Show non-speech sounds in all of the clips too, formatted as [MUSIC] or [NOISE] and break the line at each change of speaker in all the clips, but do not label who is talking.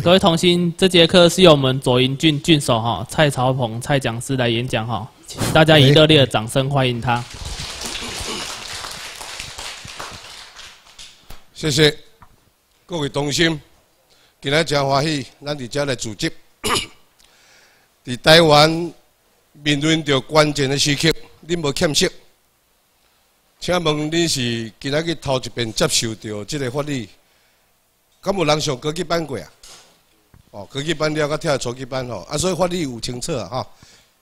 啊，各位同心，这节课是由我们左营郡郡守哈蔡朝鹏蔡讲师来演讲哈，请大家以热烈的掌声欢迎他。
谢谢各位同心，今日真欢喜，咱伫遮来组织。[COUGHS] 伫台湾面临着关键的时刻，恁无欠息，请问恁是今仔日头一遍接受到这个法律？敢有人上高级班过啊？哦，高级班了，甲跳初级班吼，啊，所以法律有清楚啊，哈。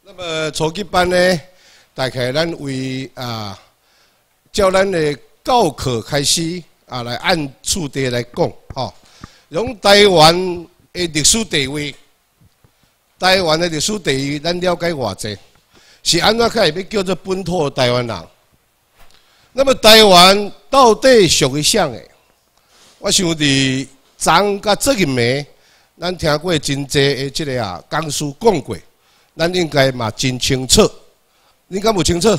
那么初级班呢，大概咱为啊，照咱的教课开始啊，来按次第来讲，吼。用台湾的历史地位，台湾的历史地位，咱了解偌济？是安怎开始要叫做本土台湾人？那么台湾到底属于啥个？我想伫张甲昨日暝，咱听过真济的即个啊，江苏讲过，咱应该嘛真清楚。你敢无清楚？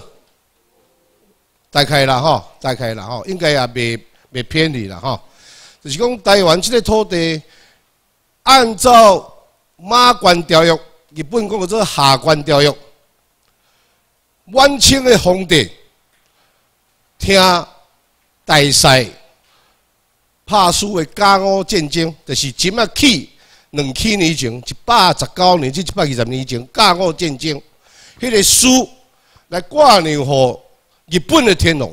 大概啦吼，大概啦吼，应该也未未偏离啦吼。就是讲台湾即个土地，按照马关条约，日本讲叫做下关条约，晚清的皇帝听大赛。拍输的甲午战争，就是即啊起两千年前，一百十九年至一百二十年前，甲午战争，迄个书来挂念予日本的天皇。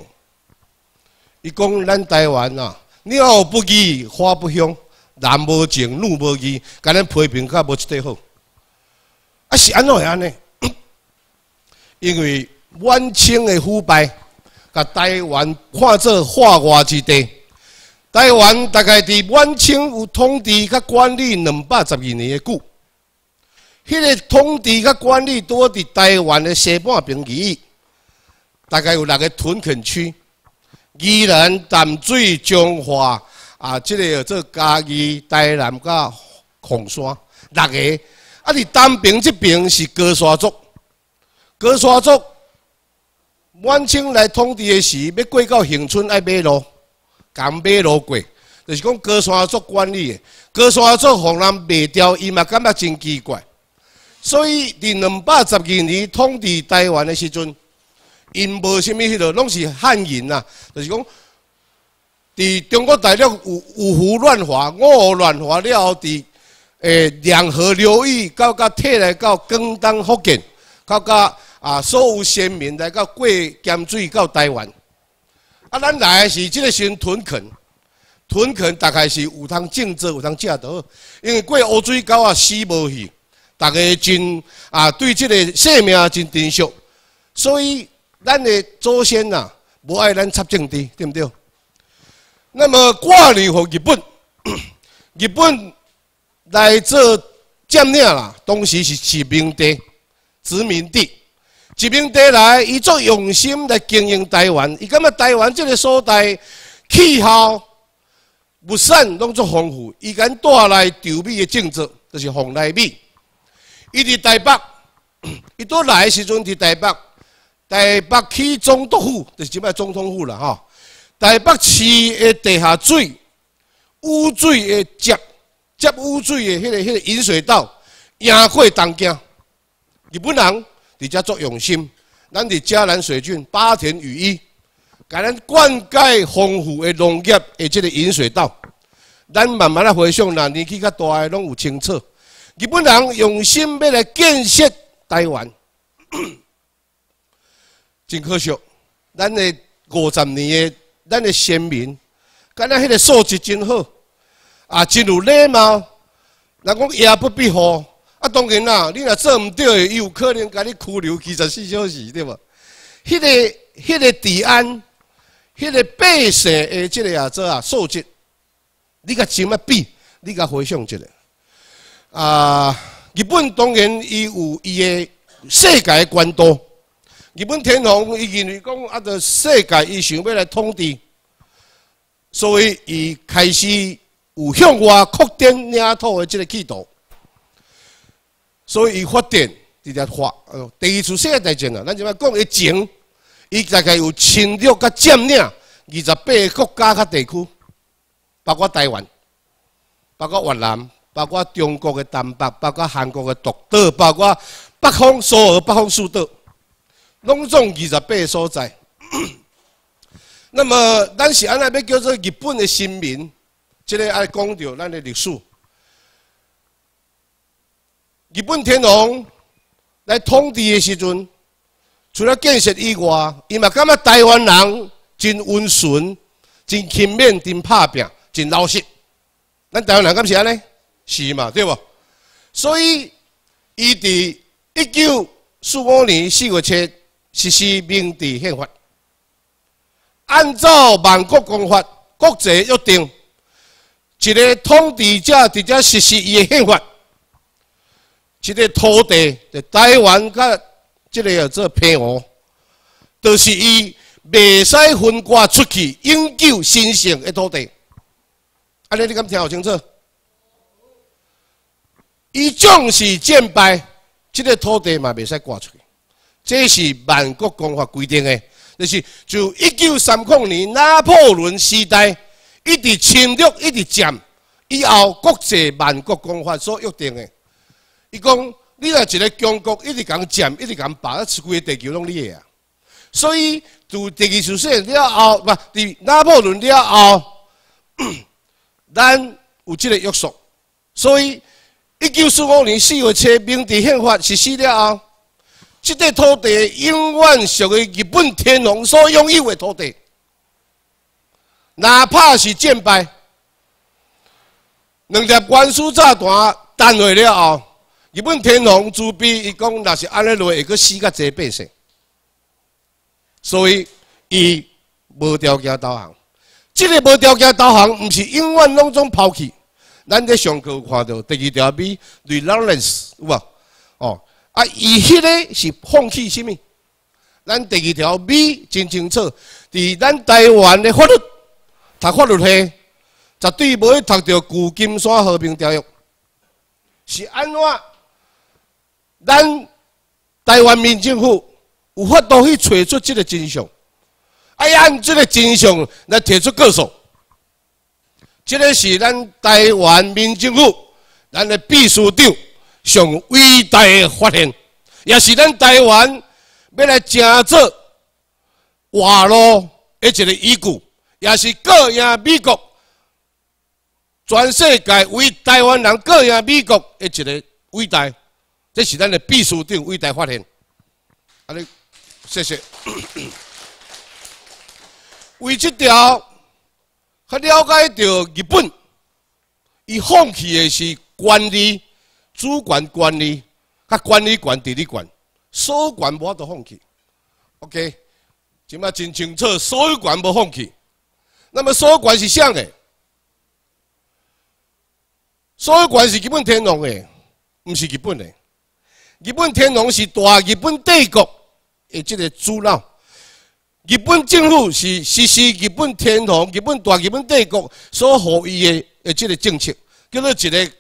伊讲咱台湾啊，鸟不语，花不香，人无情，怒无义，甲咱批评较无一块好。啊是安怎样呢？[COUGHS] 因为晚清的腐败，甲台湾看作化外之地。台湾大概伫晚清有统治甲管理两百十二年的久，迄个统治甲管理多伫台湾的西半边区，大概有六个屯垦区：宜兰、淡水、彰化啊，即个做嘉义、台南甲凤山六个。啊，伫东边这边是高山族，高山族晚清来统治的时，要过到恒春爱马路。干马路过，就是讲高山做管理的，高山做互人卖掉，伊嘛感觉真奇怪。所以，伫两百十二年统治台湾的时阵，因无啥物迄落，拢是汉人呐。就是讲，伫中国大陆有五胡乱华、五胡乱华了后，伫诶两河流域到甲退来到广东福建，到甲啊所有先民来到过咸水到台湾。啊，咱来是即个先屯垦，屯垦大概是有通种植、有通食到，因为过乌水沟啊死无去，大家真啊对即个生命真珍惜，所以咱的祖先呐无爱咱插政治，对不对？那么挂念和日本，日本来做占领啦，当时是殖民地，殖民地。殖民地来，伊做用心来经营台湾。伊感觉台湾这个所在气候、物产拢足丰富。伊敢带来稻米的政治，就是红来米。伊伫台北，[COUGHS] 伊倒来时阵伫台北，台北区总督府就是即摆总统府啦吼。台北市的地下水、污水的接接污水的迄个迄个引水道，赢过东京。日本人。伫遮做用心，咱伫嘉南水郡八田雨衣，甲咱灌溉丰富的农业的即个引水道，咱慢慢来回想，那年纪较大诶拢有清楚。日本人用心要来建设台湾，[CLEARS THROAT] 真可惜，咱的五十年的咱的先民，敢若迄个素质真好，啊，真有礼貌，人讲夜不闭户。啊，当然啦，你若做毋对，伊有可能甲你拘留二十四小时，对无？迄个、迄个治安，迄个百姓的即个啊，做啊素质，你甲怎么比？你甲回想一下。啊，日本当然伊有伊的世界观度。日本天皇伊认为讲啊，着世界伊想要来统治，所以伊开始有向外扩展领土的即个企图。所以伊发展直接发，呃，第一次世界大战啊，咱就要讲伊前，伊大概有侵略甲占领二十八个国家甲地区，包括台湾，包括越南，包括中国的东北，包括韩国的独岛，包括北方首尔、北方四岛，拢总二十八个所在。[COUGHS] 那么，咱是安尼要叫做日本的新民，即个爱讲到咱的历史。日本天皇来统治的时阵，除了建设以外，伊嘛感觉台湾人真温顺、真勤勉、真拍拼、真老实。咱台湾人敢是安尼？是嘛？对不？所以，伊伫一九四五年四月七实施明治宪法。按照《万国公法》国际约定，一个统治者直接实施伊的宪法，一个土地在台湾甲这个叫做平湖，都是伊未使分割出去永久神圣的土地。安尼你敢听好清楚？伊总是战败，这个土地嘛未使割出去，这是《万国公法》规定的。就是就一九三零年拿破仑时代一直侵略一直占以后国际万国公法所约定的，伊讲你若一个强国一直讲占一直讲霸，一规个地球拢你的啊。所以自第二次世界了后，不，伫拿破仑了后，咱有即个约束。所以一九四五年四月七明治宪法实施了后。即块土地永远属于日本天皇所拥有的土地，哪怕是战败，两粒官司炸弹弹回了后，日本天皇自闭，伊讲若是安尼落，会阁死较济百姓，所以伊无条件投降。这个无条件投降，毋是永远拢总抛弃。咱在上课看到第二条 B relevance 有无？哦。啊，伊迄个是放弃什么？咱第二条 B 真清楚，伫咱台湾的法律，读法律系绝对无去读到旧金山和平条约，是安怎？咱台湾民政府有法度去找出这个真相，哎呀，这个真相来提出告诉，这个是咱台湾民政府咱的秘书长。上伟大的发现，也是咱台湾要来争做活路的一个依据，也是各样美国全世界为台湾人各样美国的一个伟大，这是咱的秘书长伟大发现。啊，你谢谢。[COUGHS] 为这条，较了解到日本，伊放弃的是管理。主管管理，甲管理管、地理管，所有管无都放弃。OK，即马真清楚，所有管无放弃。那么所有管是啥的？所有管是日本天皇的，毋是日本的。日本天皇是大日本帝国的这个主脑。日本政府是实施日本天皇、日本大日本帝国所赋予的的这个政策，叫做一个。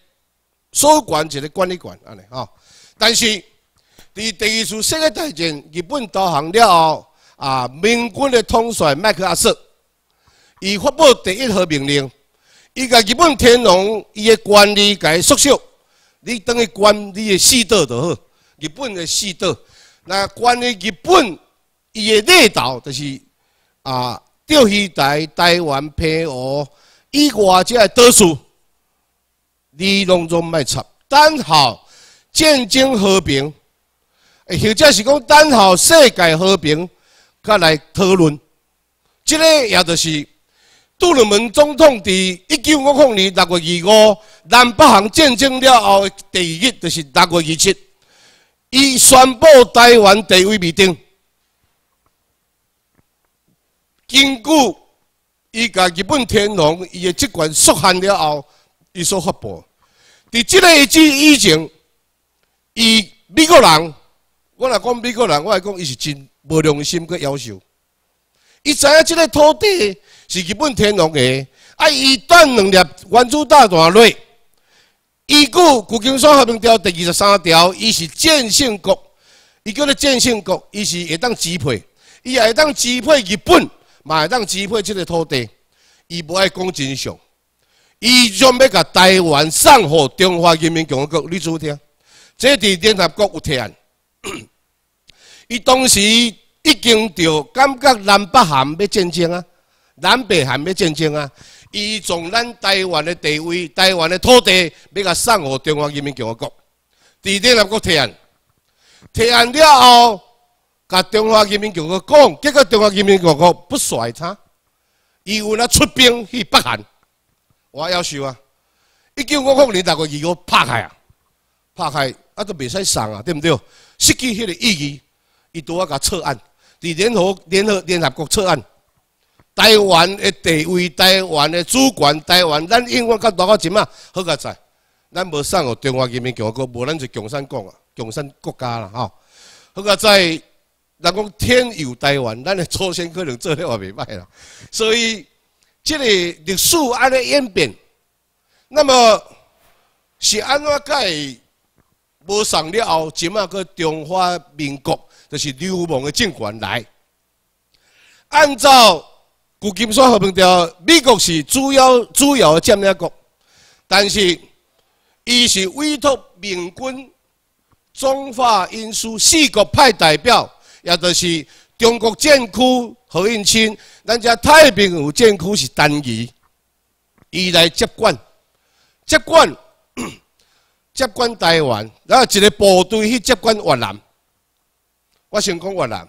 所管一个管理权安尼吼，但是伫第二次世界大战日本投降了后，啊，民军的统帅麦克阿瑟，伊发布第一号命令，伊甲日本天皇伊的管理伊缩小，你等于管你的四岛就好，日本的四岛，那关于日本伊的内岛就是啊，钓鱼台、台湾、平湖以外这些岛数。你拢总卖插，等候战争和平，或者是讲等候世界和平，再来讨论。这个也就是杜鲁门总统伫一九五五年六月二五南北韩战争了后第一日，就是六月二七，伊宣布台湾地位未定。根据伊甲日本天皇伊的职权缩限了后，伊所发布。伫即个日子以前，伊美国人，我来讲美国人，我来讲伊是真无良心个要求。伊知影即个土地是日本天皇的，啊，伊断两粒原子弹弹落，依据《旧金山和平条》第二十三条，伊是战胜国，伊叫做战胜国，伊是会当支配，伊也会当支配日本，嘛会当支配即个土地，伊无爱讲真相。伊将要甲台湾送予中华人民共和国，你注意听，这伫联合国有提案。伊当时已经着感觉南北韩要战争啊，南北韩要战争啊，伊从咱台湾的地位、台湾的土地要甲送互中华人民共和国，伫联合国提案，提案了后，甲中华人民共和国讲，结果中华人民共和国不甩他，伊有那出兵去北韩。我要求啊！一九五五年大概二五拍开啊，拍开啊都袂使送啊，对不对？失去迄个意义，伊拄啊甲撤案，伫联合联合联合国撤案，台湾的地位、台湾的主权、台湾，咱永远甲大个钱啊，好个在，咱无送互中华人民共和国，无咱就共产国啊，共产国家啦，吼，好个在，人讲天有台湾，咱的祖先可能做了也袂歹啦，所以。这个历史安尼演变，那么是安怎解？无上了后，即马个中华民国就是流氓的政权来。按照古金山和平条，美国是主要主要的占领国，但是伊是委托民军中华因素四国派代表，也就是中国建区。何应钦，咱遮太平洋战区是单于，伊来接管，接管，接管台湾，然后一个部队去接管越南。我想讲越南，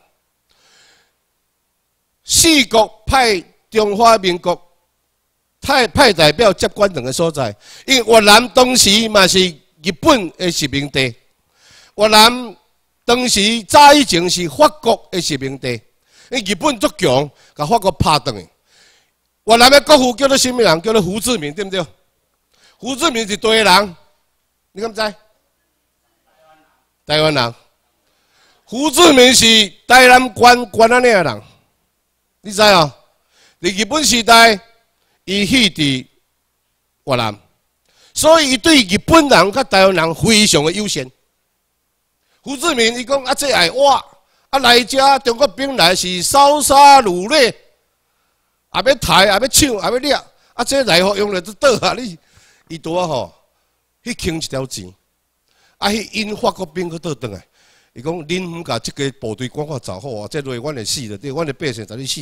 四国派中华民国派派代表接管两个所在，因为越南当时嘛是日本的殖民地，越南当时早以前是法国的殖民地。因日本足强，甲法国拍断去。越南的国父叫做什么人？叫做胡志明，对不对？胡志明是对人，你敢知？台湾人。胡志明是台南关关安尼的人，你知啊？伫日本时代，伊去伫越南，所以伊对日本人甲台湾人非常的友善。胡志明伊讲啊，这爱我。啊，来遮中国兵来是烧杀掳掠，啊要杀，啊要抢，啊要掠，啊这来福用来都倒啊你，伊拄啊吼，去坑一条钱，啊去引法国兵去倒转来，伊讲恁毋甲即个部队管法走好啊，即落阮会死了，对，阮的百姓在咧死，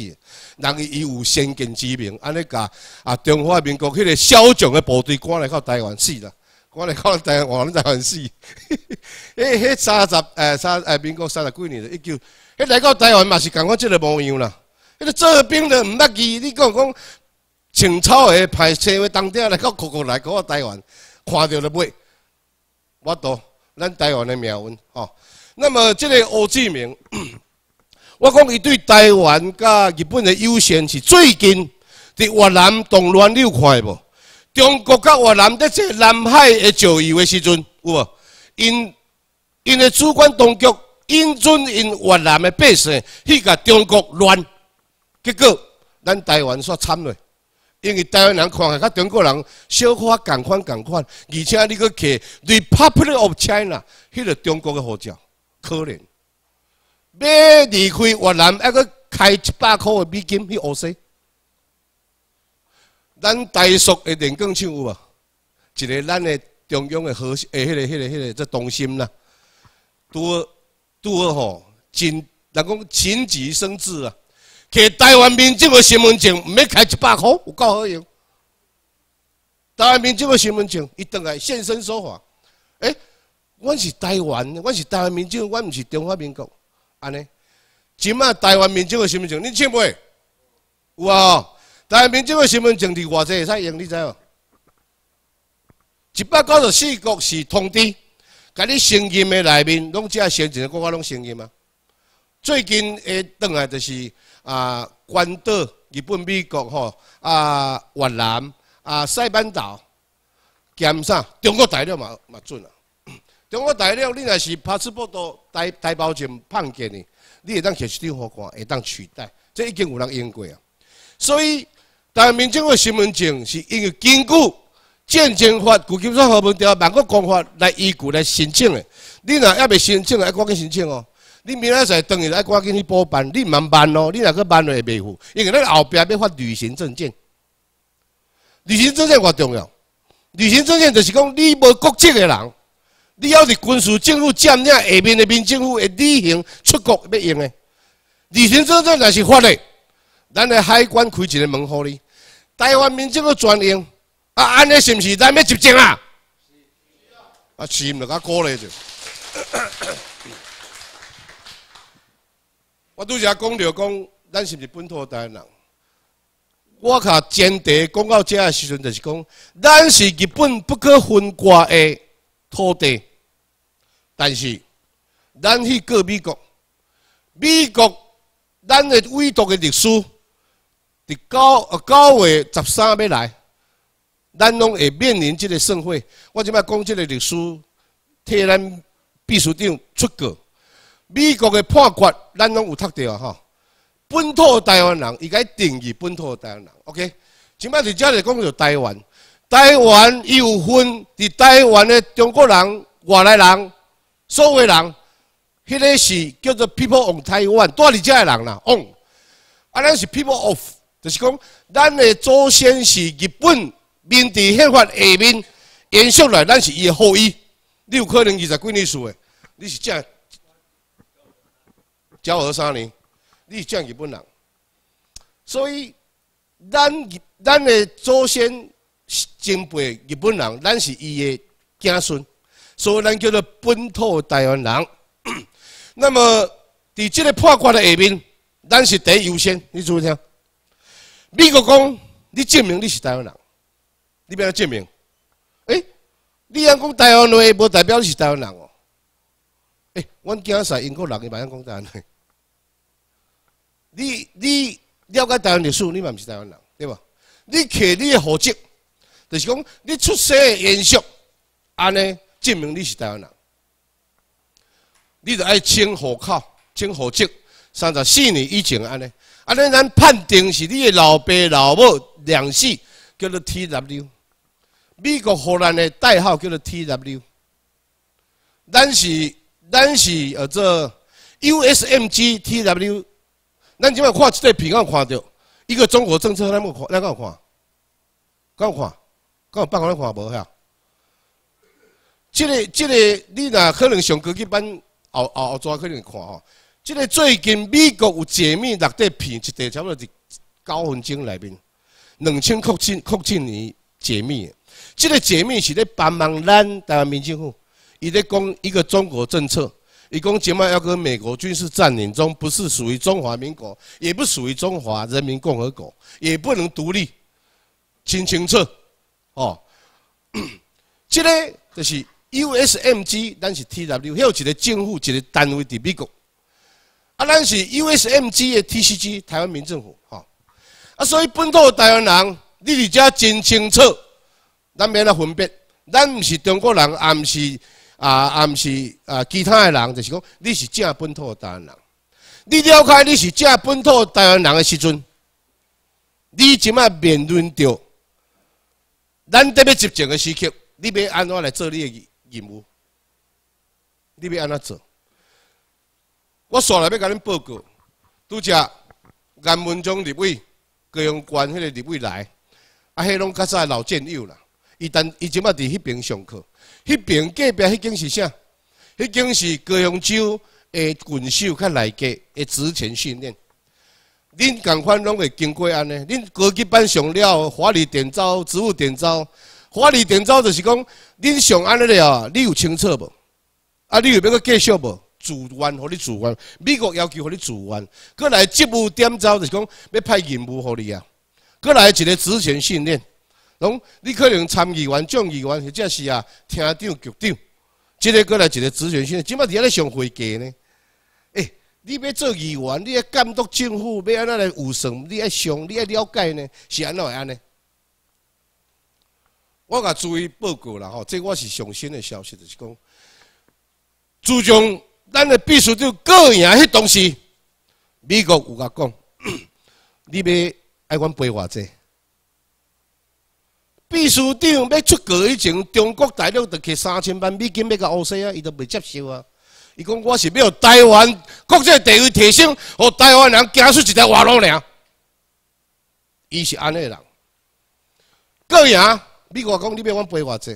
人伊有先见之明，安尼甲啊中华民国迄个小将的部队赶来到台湾死了。赶来靠台湾，台湾死。诶，迄三十诶三诶民国三十几年的一九，迄来到台湾嘛是共我即个模样啦。迄个做兵的毋捌记，你讲讲清朝诶派车位当地来到国国来到台湾，看着了买。我都咱台湾的命运吼。那么即个欧志明，[COUGHS] 我讲伊对台湾甲日本的优先是最近伫越南动乱，你有看无？中国甲越南在这南海的交易的时阵，有无？因因的主管当局引准因越南的百姓去甲中国乱，结果咱台湾煞惨了。因为台湾人看下甲中国人小可共款共款，而且你个摕 Republic of China，迄个中国的护照，可怜。要离开越南，还阁开一百块的美金去俄西。咱台塑的连钢厂有无？一个咱的中央的核心，诶，迄个、迄个、迄个，这中心啦，拄拄好吼，真人讲情急生智啊！给台湾民众的身份证，毋要开一百块，有够好用。台湾民众的身份证，一登来现身说法，诶，阮是台湾，阮是台湾民众，阮毋是中华民国，安尼。即马台湾民众的身份证，你签袂？有啊。台湾民众的身份证伫偌济会使用，你知无？一百九十四国是通知，甲你承认的内面，拢只先进的国家拢承认啊？最近诶，倒来就是啊，关岛、日本、美国吼啊，越南啊，塞班岛，兼啥？中国大陆嘛嘛准啊！中国大陆，你若是帕斯波多台台胞证判件的，你会当摕一张好看，会当取代，这已经有人用过啊，所以。但民众的身份证是因为根据《战争法》《旧金山和平条》《万国公法》来依据来申请的。你若还未申请，要赶紧申请哦。你明仔载等于要赶紧去补办，你唔慢办哦。你若去办会袂赴，因为咱后壁要发旅行证件。旅行证件偌重要？旅行证件就是讲，你无国籍的人，你要是军事政府占领下面的民政府会履行出国要用的。履行责任若是法律，咱的海关开一个门户你，台湾民政府专用。啊，安尼是毋是咱要执政啊？啊，是毋就甲鼓励者。[COUGHS] 我拄则讲着讲，咱是毋是本土台湾人？我较前提讲到这的时阵，就是讲，咱是日本不可分割的土地，但是咱去过美国，美国咱的委托的律师，伫九呃九月十三要来。咱拢会面临这个盛会。我即摆讲这个律师替咱秘书长出告，美国的判决咱拢有读到哈。本土台湾人伊该定义本土台湾人，OK？即摆伫遮来讲就台湾，台湾有分伫台湾的中国人、外来人、所有人，迄个是叫做 People on Taiwan，住伫遮的人啦，on。啊，咱是 People of，就是讲咱的祖先是日本。民地宪法下面延续来，咱是伊的后裔。你有可能二十几年数的，你是正交二三年，你是正日本人。所以，咱咱的祖先前辈日本人，咱是伊的子孙，所以咱叫做本土台湾人。[CLEARS THROAT] 那么，伫这个判决的下面，咱是第一优先。你注意听，美国讲，你证明你是台湾人。你要证明？哎，你安讲台湾话，无代表你是台湾人哦。哎，阮囝婿英国人，伊袂晓讲台湾话。你你了解台湾历史，你嘛毋是台湾人，对吧？你摕你的户籍，就是讲你出生的延续，安尼证明你是台湾人。你着爱清户口、清户籍，三十四年以前安尼，安尼咱判定是你的老爸老母两世，叫做 T W。美国荷兰的代号叫做 T.W，咱是咱是呃这 U.S.M.G. T.W，咱今摆看这个片，有看到一个中国政策，咱要看，咱有看，敢有看，我有办法咱看无吓？这个这个，你若可能上高级班后后后抓可能看吼。这个最近美国有解密六块片，一块差不多是九分钟内面，两千克七克七年解密。这个解密是咧帮忙咱台湾民政府，伊咧讲一个中国政策，伊讲即卖要跟美国军事占领中，不是属于中华民国，也不属于中华人民共和国，也不能独立，清清楚，哦，[COUGHS] 这个就是 USMG，咱是 TW，还有一个政府一个单位伫美国，啊，咱是 USMG 的 TCG，台湾民政府，哈，啊，所以本土的台湾人，你伫遮真清楚。咱免来分别，咱毋是中国人，也毋是啊，也毋是啊，其他的人，就是讲你是正本土的台湾人。你了解你是正本土台湾人的时阵，你即马面临着咱得要执政的时刻，你要安怎来做你的任务？你要安怎做？我煞来要甲恁报告，拄只颜文忠立委、高雄关迄个立委来，啊，迄拢较早老战友啦。伊但伊即摆伫迄边上课，迄边隔壁迄间是啥？迄间是高雄州诶军手较内家诶职前训练。恁共款拢会经过安尼，恁高级班上了华丽点招、职务点招。华丽点招就是讲，恁上安尼了，你有清楚无？啊，你有要个继续无？自愿，互你自愿。美国要求互你自愿。过来职务点招就是讲要派任务互你啊。过来一个职前训练。拢，你可能参议员、众议员，或者是啊，厅长、局长，即个过来一个职权训练，即摆伫遐咧上会计呢。你要做议员，你要监督政府，要安怎来有算，你要上，你要了解呢，是安怎会安尼？我甲注意报告啦吼，这我是上新的消息，就是讲，自从咱的秘书长过赢迄东西，美国有甲讲，[CLEARS THROAT] 你要爱阮赔偌济？秘书长要出国以前，中国大陆就给三千万美金要甲乌西啊，伊都未接受啊。伊讲我是要台湾国际地位提升，互台湾人行出一条活路尔。伊是安尼人。个赢，美国讲你要阮赔偌济，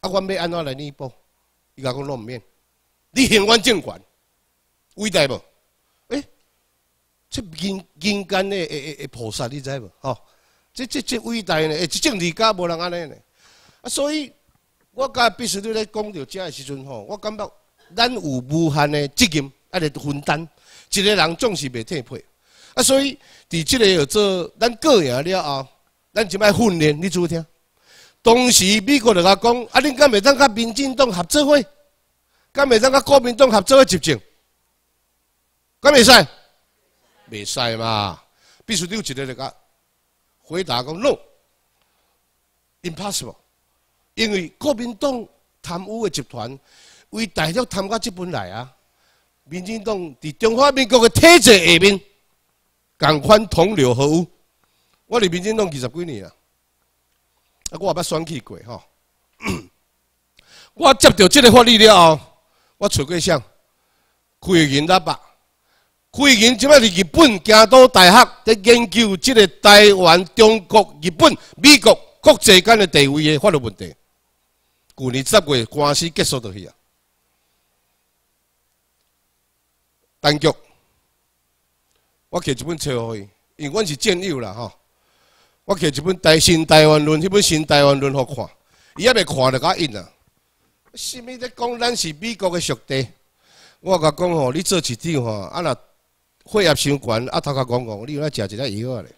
啊，阮要安怎来弥补？伊甲讲拢毋免，你行阮政权，伟大无？诶，这人人间的诶诶诶菩萨，你知无？吼，这这这伟大呢？诶，这政治家无人安尼呢？啊，所以我甲必须咧讲到遮的时阵吼，我感觉咱有无限的责任，啊，来分担。一个人总是袂退配，啊，所以伫即个要做咱个人了后，咱就要训练，你注意听。当时美国就甲讲，啊，恁敢袂当甲民进党合作伙？敢袂当甲国民党合作伙执政？敢袂使？袂使嘛？必须有一个来甲回答讲 no，impossible。因为国民党贪污的集团为大陆贪到即本来啊。民进党伫中华民国的体制下面，共款同流合污。我伫民进党二十几年啊，啊，我也捌选去过吼。[CLEARS THROAT] 我接到这个法律了后，我找过相，开银喇叭，开银即摆伫日本京都大学伫研究这个台湾、中国、日本、美国国际间的地位的法律问题。去年十月官司结束就去啊。单局，我摕一本册互伊，因为阮是战友啦吼。我摕一本《台新台湾论》，迄本《新台湾论》互看，伊还未看就甲印啊。什物在讲咱是美国的属地？我甲讲吼，你做市长吼，啊若血压伤悬，啊头壳讲讲，你有来食一下药啊咧？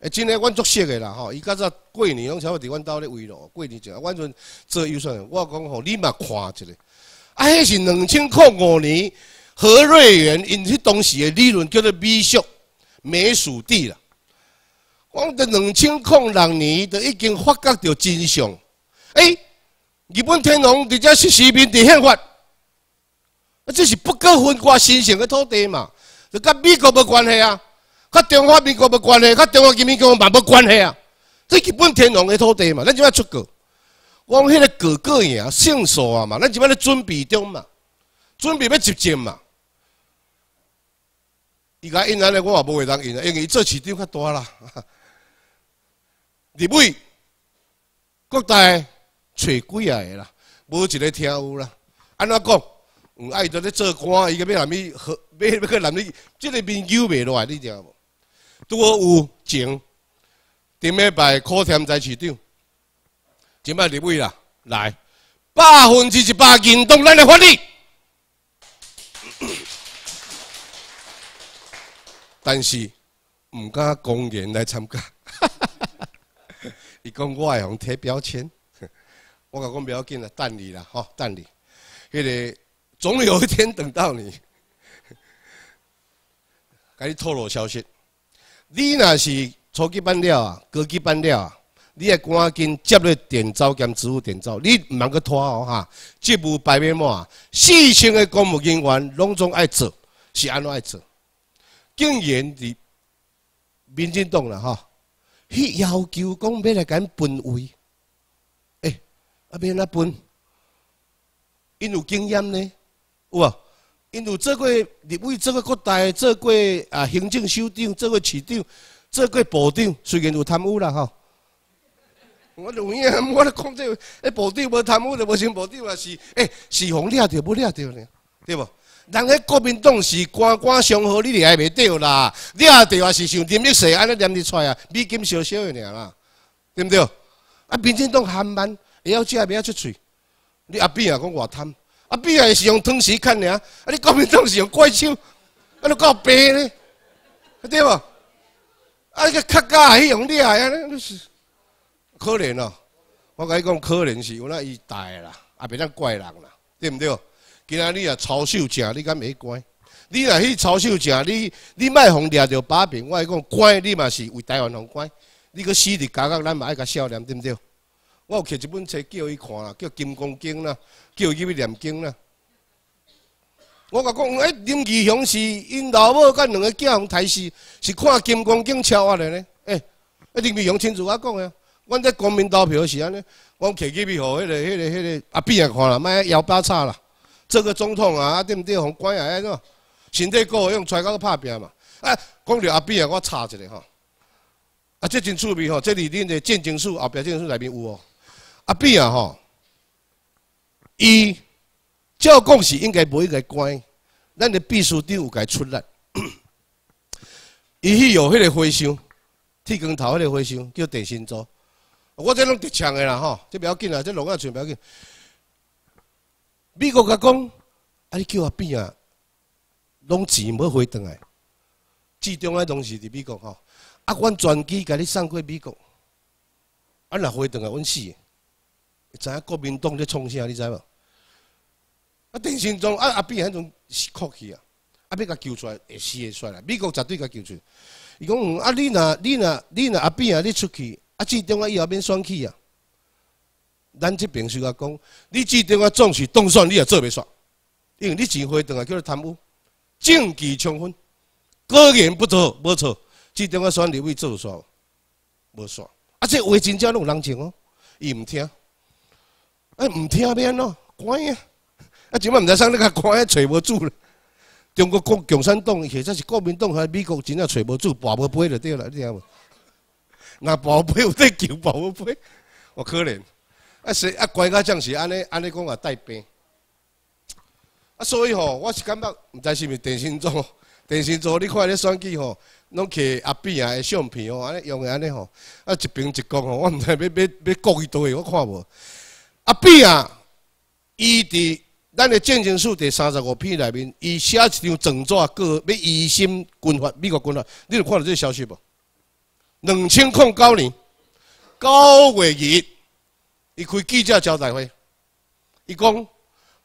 诶，真诶，阮足熟诶啦吼。伊较早过年拢差不多伫阮兜咧围咯，过年就阮阵做预算，我讲吼，你嘛看一下。啊，迄是两千块五年。何瑞元因迄当时的理论叫做美属美属地啦。我伫两千零六年就已经发觉到真相。哎，日本天皇直接实施民地宪法，啊，这是不可分割新型的土地嘛，就甲美国无关系啊，甲中华民国无关系，甲中华人民共和国无关系啊。这日本天皇的土地嘛，咱就要出国。我迄个哥哥呀，胜诉啊嘛，咱就要咧准备中嘛，准备要执政嘛。伊甲应安尼，我也无会当应啊，因为伊做市场较大啦。[LAUGHS] 立委、各大找几啊个啦，无一个听有啦。安怎讲？嗯，爱在咧做官，伊个要南要好，要要去南咪，即个面究袂落来，你知无？拄好有情，顶礼拜考添在市场，即摆立委啦，来百分之一百认同咱的法律。但是唔敢公然来参加，[LAUGHS] 伊讲我会用贴标签，我讲讲不要紧啦，等你啦，吼，等你，迄个总有一天等到你，[LAUGHS] 甲你透露消息，你若是初级班了啊，高级班了啊，你要赶紧接了电招兼职务电招，你唔通去拖哦哈，职务排面满，四千个公务人员拢总爱做，是安怎爱做？竟然伫民进党啦吼，去要求讲要来咱分位，诶，啊要哪分？因有经验呢，有啊，因有做过立委，做过国大，做过啊行政首长，做过市长，做过部长，虽然有贪污啦吼。我有影，我咧讲这，诶部长无贪污就无成部长啊，是诶是红掠着，无掠着呢，对无？人迄国民党是官官相护，你掠袂着啦。掠着也是像林立世安尼念得出来啊，美金小小的尔啦，对毋对？啊，民进党含慢，会晓食袂晓出喙。你阿扁也讲我贪，阿扁也是用汤匙看尔，啊，你国民党是用怪手，啊，你搞白呢？对无？啊，个客家去用掠啊，那是可怜哦。我甲你讲，可怜是有那伊大啦，也袂当怪人啦，对毋对？今仔你啊抄手正，你敢袂乖？你若去抄手正，你你卖互掠着把柄，我讲乖，你嘛是为台湾人乖。你个死伫家国，咱嘛爱甲笑脸，对毋对？我有摕一本册叫伊看啦，叫《金刚经》啦，叫伊去念经啦。我甲讲，诶，林义雄是因老母甲两个囝互刣死，是看《金刚经》抄下来呢。诶，林义雄亲自我讲诶，阮在国民投票是安尼，我摕去俾互迄个、迄个、迄个阿扁也看啦，莫摇把叉啦。这个总统啊，对不对？互关啊，安身体够用，出来个拍拼嘛。啊，讲着阿扁啊，我插一个吼。啊，这真趣味吼！这里恁的见证书后边见证书内面有哦。阿扁啊吼，伊照讲是应该无应该关，咱的秘书长有该出来。[CLEARS THROAT] 伊去有迄个花箱，剃光头迄个花箱叫电信组。我这拢直枪的啦吼，这不要紧啦，这龙啊全不要紧。美国甲讲，啊你叫阿扁啊，拢钱要回转来，集中的东西伫美国吼。啊，阮专机甲你送过美国，啊若回转来，阮死。会知影国民党咧创啥？你知无？啊，电信中啊，阿扁迄种哭去啊，啊，要甲救出来，会死会出来。美国绝对甲救出。来。伊讲，啊，你若你若你若阿扁啊，你出去，啊，最终啊以后免选去啊。咱这边是甲讲，你最终啊总是当选，你也做袂煞，因为你钱花转来叫做贪污，证据充分，个人不错，无错，最终啊选立委做煞，无煞。啊，这话真正拢有人情哦，伊毋听。哎，唔听免咯，关啊！啊，怎么唔知生你个关揣无住了？中国国共产党或者是国民党还美国真正揣无住，跋无杯就对了，你听无？那跋杯有得救，跋无杯，我可怜。啊，是啊，关个将是安尼，安尼讲话带病。啊，所以吼，我是感觉唔知是毋是电信组，电信组你看咧选举吼，拢摕阿扁啊的相片哦，安尼用的安尼吼，啊一边一讲吼，我唔知要要要国伊多的，我看无。阿扁啊，伊伫咱的战争书第三十五篇内面，伊写一张整纸个要疑心军阀，美国军阀，你有看到这个消息无？两千零九年九月日，伊开记者招待会，伊讲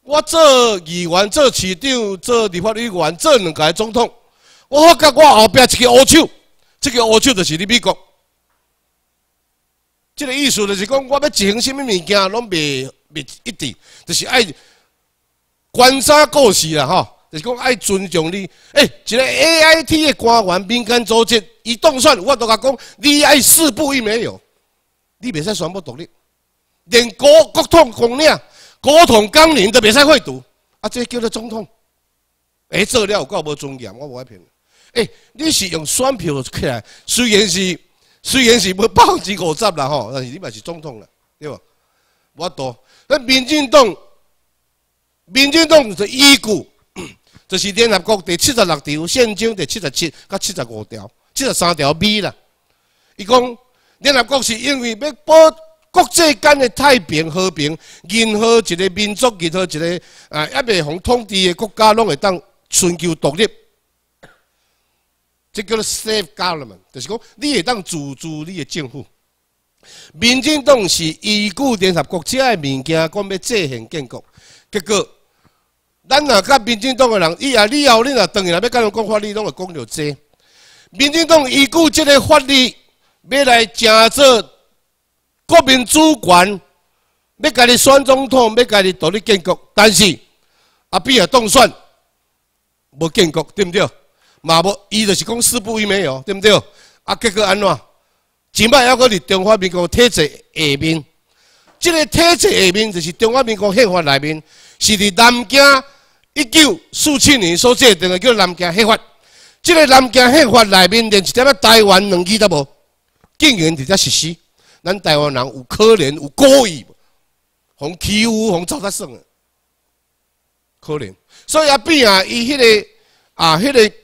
我做议员、做市长、做立法委员、做两届总统，我发觉我后壁一个乌手，这个乌手就是你美国。这个意思就是讲，我要执行什么物件，拢未未一定，就是爱观察故事啦，吼，就是讲爱尊重你。诶，一个 A I T 的官员、民间组织，伊动算，我都甲讲，你爱四不一没有，你袂使宣布独立，连国国统纲领、国统纲领都袂使会读，啊，这叫做总统。诶，做了有够无尊严，我无爱骗。诶，你是用选票起来，虽然是。虽然是要百分之五十啦吼，但是你嘛是总统啦，对无？我多，那民进党，民进党是依据，[CLEARS THROAT] 就是联合国第七十六条宪章第七十七甲七十五条、七十三条 B 啦。伊讲联合国是因为要保国际间的太平和平，任何一个民族、任何一个啊，还未互统治的国家，拢会当寻求独立。这叫做 safe government，就是讲你会当自主你的政府。民进党是依据联合国这的物件，讲要制宪建国，结果咱若甲民进党的人，以后以后你若等于来要甲人讲法律，拢会讲着这。民进党依据这个法律，要来正做国民主权，要家己选总统，要家己独立建国，但是阿扁也当选，无建国，对不对？嘛无，伊就是讲四不一没有，对不对？啊，结果安怎？前摆还搁伫中华民国体制下面，这个体制下面就是中华民国宪法内面，是伫南京一九四七年所制定的叫南京宪法。这个南京宪法内面连一点仔台湾两字都无，竟然伫遮实施。咱台湾人有可怜有故意，互欺负互糟蹋算的，可怜。所以阿扁啊，伊迄个啊，迄个。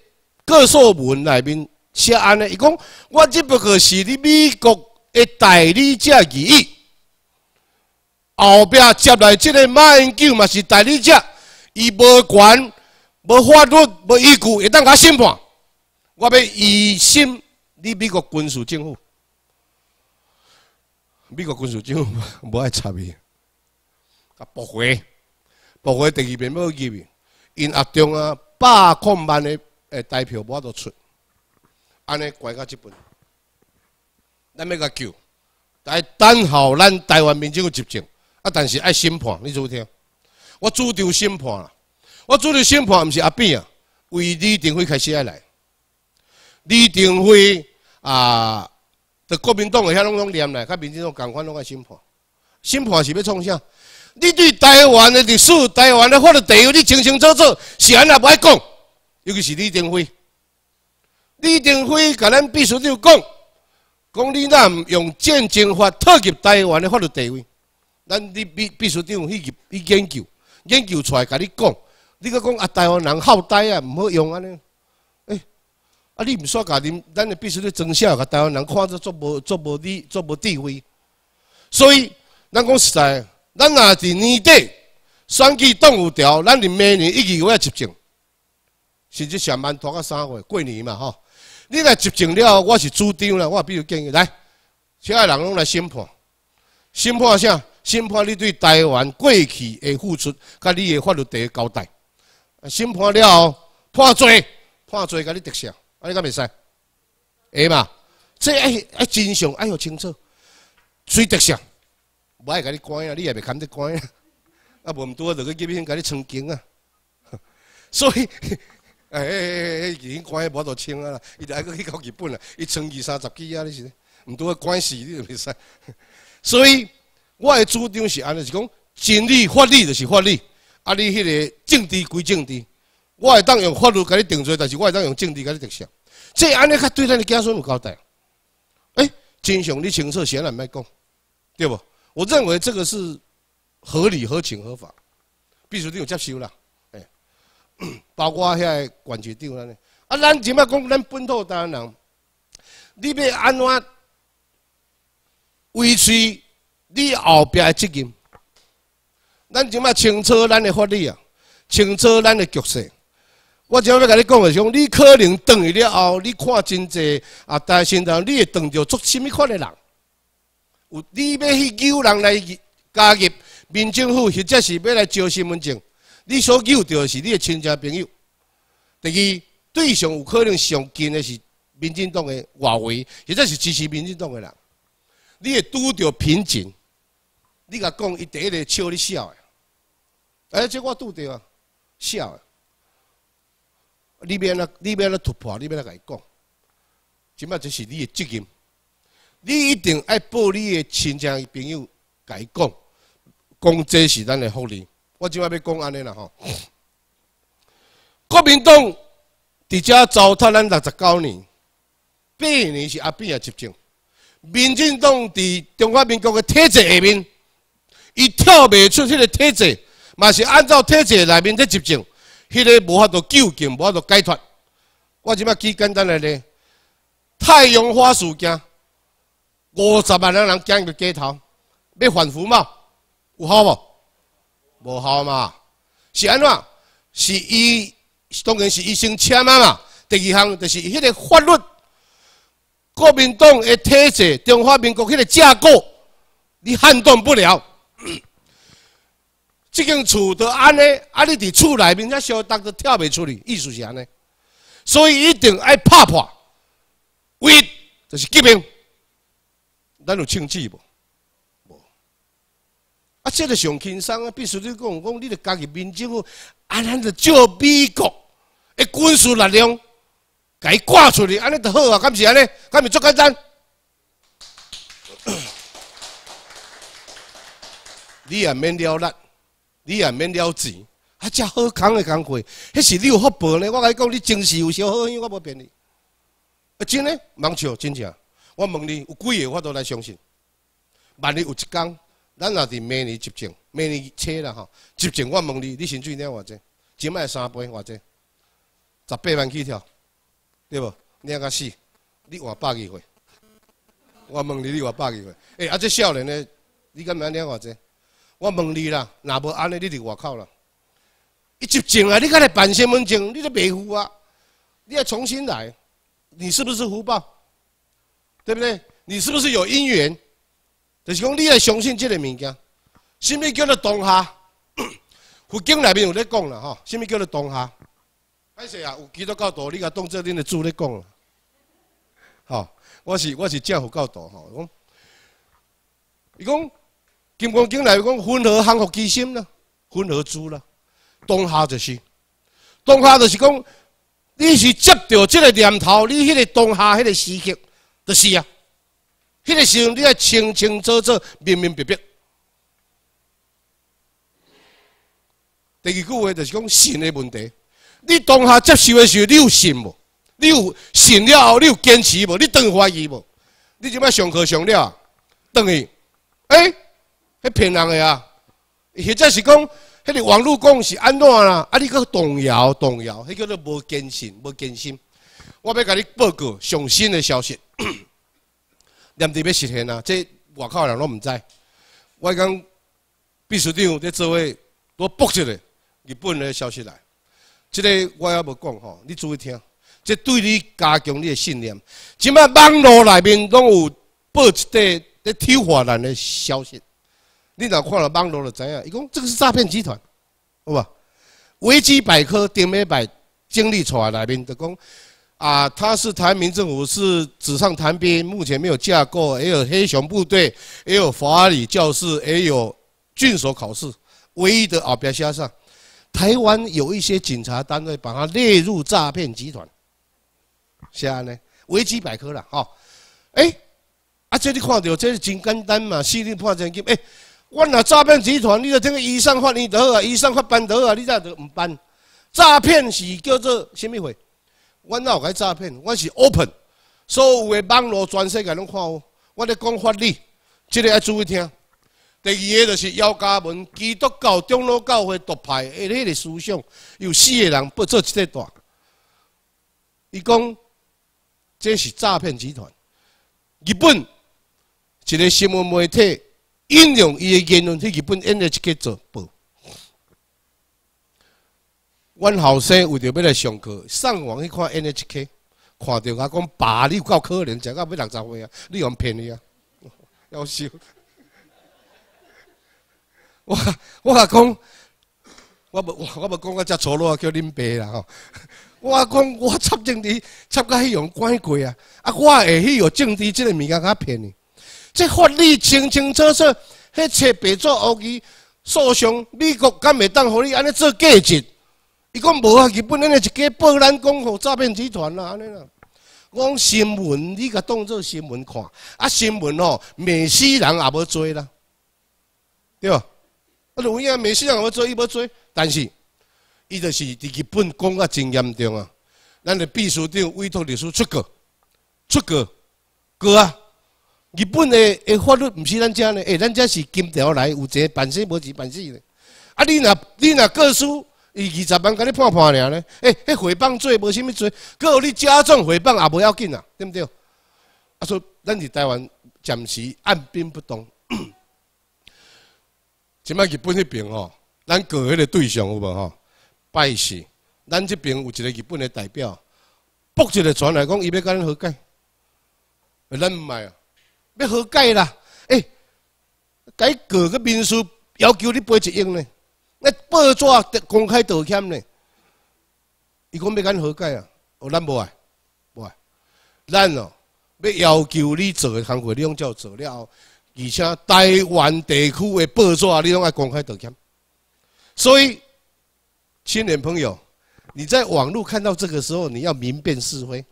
告诉文内面写安尼，伊讲我只不过是你美国的代理者而已。后壁接来这个马英九嘛是代理者，伊无权、无法律、无依据，会当甲审判。我要疑心你美国军事政府，美国军事政府 [LAUGHS] 无爱插伊，啊，驳回，驳回第二遍要入去，因阿中啊百控万的。诶，代票我都出，安尼怪到即本，咱要甲救，但等候咱台湾民众执政，啊，但是爱审判，你注意听，我主张审判啦，我主张审判，毋是阿扁啊，为李登辉开始爱来，李登辉啊，的国民党诶遐拢拢念来，甲民众党共款拢爱审判，审判是要创啥？你对台湾的历史、台湾的法律地位，你清清楚楚，是安那不爱讲？尤其是李登辉，李登辉甲咱秘书长讲，讲你若毋用战争法特及台湾的法律地位，咱你必必须长去去研究，研究出来甲你讲，你个讲啊台湾人好呆啊，毋好用安尼。啊你毋煞家己，咱必须咧增效，甲台湾人看着做无做无理做无地位。所以咱讲实在，咱若伫年底选举动有条，咱伫明年一二月执政，甚至上班拖到三月过年嘛吼。你来执政了，我是主张啦。我比如建议来，其他人拢来审判，审判啥？审判你对台湾过去的付出，甲你的法律地位交代。审判了后，判罪，判罪，甲你特赦，安尼敢袂使？会嘛？这爱爱真相爱好清楚，谁特赦？无爱甲你关啊，你也袂堪得关啊。[LAUGHS] 啊，无毋多就去入边甲你澄清啊。[LAUGHS] 所以。[LAUGHS] 哎哎哎哎，已经关无多清啊啦！伊就爱去到日本啦，伊千二三十几啊，你是？毋多关系你就袂使。所以我的主张是安尼，是讲真理法律就是法律，啊，你迄个政治归政治，我会当用法律甲你定罪，但是我会当用政治甲你定性。这安尼较对咱的子孙有交代。哎，真相你清楚，显然莫讲，对不？我认为这个是合理、合情、合法，必须得有接受啦。哎 [CLEARS THROAT] 包括遐个管区长安尼，啊，咱即摆讲咱本土台湾人，你要安怎维持你后壁的责任？咱即摆清楚咱的法律啊，清楚咱的局势。我即摆要甲你讲的是讲，你可能等去了后，你看真济啊，但是头你会等着做甚物款的人？有你要去救人来加入民政府，或者是要来招身份证？你所救到是你的亲戚朋友。第二，对象有可能上近的是民进党的外围，或者是支持民进党的人。你会拄到瓶颈，你甲讲，伊第一个笑你笑的，而且我拄到啊，笑的。你免啊，你免啊突破，你免啊甲伊讲，即摆就是你的责任。你一定爱报你的亲戚朋友甲伊讲，讲这是咱的福利。我即摆要讲安尼啦吼，国民党伫遮糟蹋咱六十九年，八年是阿扁啊执政，民进党伫中华民国的体制下面，伊跳袂出迄个体制，嘛是按照体制内面在执政，迄个无法度救救，无法度解脱。我即摆举简单来咧，太阳花事件，五十万人人惊个街头，要反腐嘛？有效无？无效嘛？是安怎？是伊当然是医生签啊嘛。第二项就是迄个法律，国民党的体制，中华民国迄个架构，你撼动不了。这间厝都安尼，啊你伫厝内面，遐小当都跳袂出去，意思是安尼。所以一定爱拍破，为就是革命。咱有清气无？无啊，这个上轻松啊！必须你讲讲，你著家己民政府，啊，咱著借美国的军事力量，甲伊挂出去，安尼著好啊！敢是安尼？敢是足简单？你也免了力，你也免了钱，啊，遮好康的工课，迄是你有福报呢。我甲你讲，你真是有小好，因为我无骗你。啊，真诶，茫笑，真正。我问你，有几个我都来相信。万一有一天。咱若伫明年执政，明年车啦吼，执政我问你，你薪水领偌济？今麦三倍偌济？十八万起跳，对无？领甲死，你换百二岁。我问你，你换百二岁？诶，啊，这少年的，你敢要领偌济？我问你啦，若无安尼，你伫外口啦。一执政啊，你敢来办身份证，你都袂付啊？你要重新来，你是不是福报？对不对？你是不是有姻缘？就是讲，你要相信这个物件，什么叫做当下？[COUGHS] 佛经内面有咧讲啦，吼，什么叫做当下？歹势啊，有基督教徒，你甲当做恁的主咧讲啦，吼，我是我是正佛教徒，吼，讲，伊讲金刚经内面讲，混合幸福之心啦，混合主啦，当下就是，当下就是讲，你是接到这个念头，你迄个当下迄个时刻，就是啊。迄个时候，你要清清楚楚、明明白白。第二句话就是讲信的问题。你当下接受的时候，你有信无？你有信了后，你有坚持无？你当怀疑无？你即摆上课上了，等于，哎，迄骗人的啊！或者是讲，迄个网络讲是安怎啦？啊，你搁动摇动摇，迄叫做无坚信，无坚信。我要甲你报告上新的消息，[CLEARS THROAT] 念伫要实现啊！这外口人拢毋知。我讲秘书长在座位我报一个日本的消息来，这个我也无讲吼，你注意听。这对你加强你的信念。即摆网络内面拢有报一块在挑华人的消息，你若看了网络就知影，伊讲这个是诈骗集团，好吧？维基百科顶尾百经历出来内面就讲啊，他是台民政府是纸上谈兵，目前没有架构，也有黑熊部队，也有法理教室，也有郡守考试，唯一的后边写上台湾有一些警察单位把它列入诈骗集团。是安尼，维基百科啦，吼，哎，啊，这你看到，这是真简单嘛，四年判真金，哎，我若诈骗集团，你就听个医生发你得啊，医生发办得啊，你咋得唔办？诈骗是叫做什么货？我哪有该诈骗？我是 open，所有的网络全世界拢看哦。我咧讲法律，这个要注意听。第二个就是姚家文，基督教、中老教会独派的迄个思想，有四个人不做一个大。伊讲。这是诈骗集团。日本一个新闻媒体引用伊的言论去日本 NHK 做报。阮后生为着要来上课，上网去看 NHK，看到我讲爸，你有够可怜，食到要六十岁啊！你用骗你啊？要笑。我我讲，我无我无讲我遮粗鲁叫恁爸啦吼。我讲我插政治插到迄样怪过啊！啊，我会去用政治即个物件甲骗你。这法律清清楚楚，迄册白纸黑字，诉讼美国敢会当互你安尼做价值？伊讲无啊，日本安尼一家报咱讲互诈骗集团啦，安尼啦。我讲新闻，你甲当做新闻看。啊，新闻哦，美死人也无追啦，对吧？啊，有影美死人也无追，伊要追，但是。伊就是伫日本讲啊真严重啊！咱的秘书长委托律师出过，出过，过啊！日本的的法律毋是咱遮呢，诶，咱遮是金条来，有钱办事无钱办事呢。啊，你若你若告诉伊二十万，甲你判判尔呢？诶，迄诽谤罪无啥物罪，有你加重诽谤也无要紧啊，对不对？啊，说咱伫台湾暂时按兵不动。[COUGHS] 即摆日本迄边吼，咱告迄个对象有无吼？拜是，咱这边有一个日本的代表，卜一个传来讲，伊要跟咱和解，咱唔系啊，要和解啦，诶，该个个民事要求你赔一亿呢，那报纸得公开道歉呢，伊讲要跟和解啊，哦，咱无爱，无爱，咱哦要要求你做的工作，你拢照做了，而且台湾地区的报纸你拢爱公开道歉，所以。青年朋友，你在网络看到这个时候，你要明辨是非，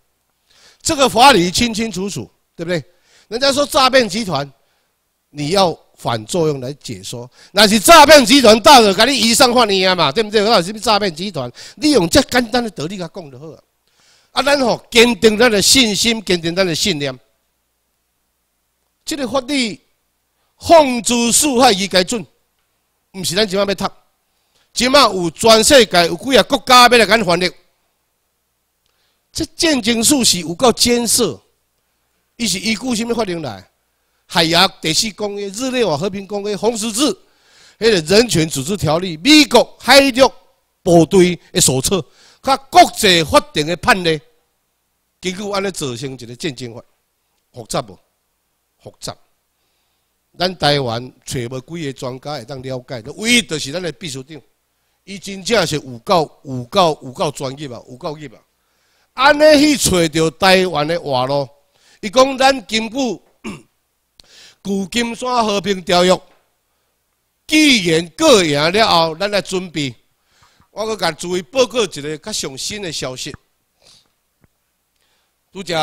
这个法理清清楚楚，对不对？人家说诈骗集团，你要反作用来解说，那是诈骗集团大了，给你移上换你啊嘛，对不对？那是诈骗集团？你用这简单的道理甲讲就好啊。啊，咱吼坚定咱的信心，坚定咱的信念。这个法律放诸四海而皆准，不是咱今晚要读。即马有全世界有几个国家要来咱翻译，这鉴证术是有够艰涩，伊是依据什么法令来？海牙第四公约、日内瓦和平公约、红十字、迄个人权组织条例、美国海陆部队的手册，甲国际法庭的判例，根据安尼造成一个战争法，复杂无？复杂。咱台湾找无几个专家会当了解，唯一就是咱的秘书长。伊真正是有够有够有够专业啊，有够业啊！安尼去找着台湾的话咯。伊讲咱根据《[COUGHS] 旧金山和平条约》，既然过赢了后，咱来准备。我阁甲诸位报告一个较上新的消息。拄则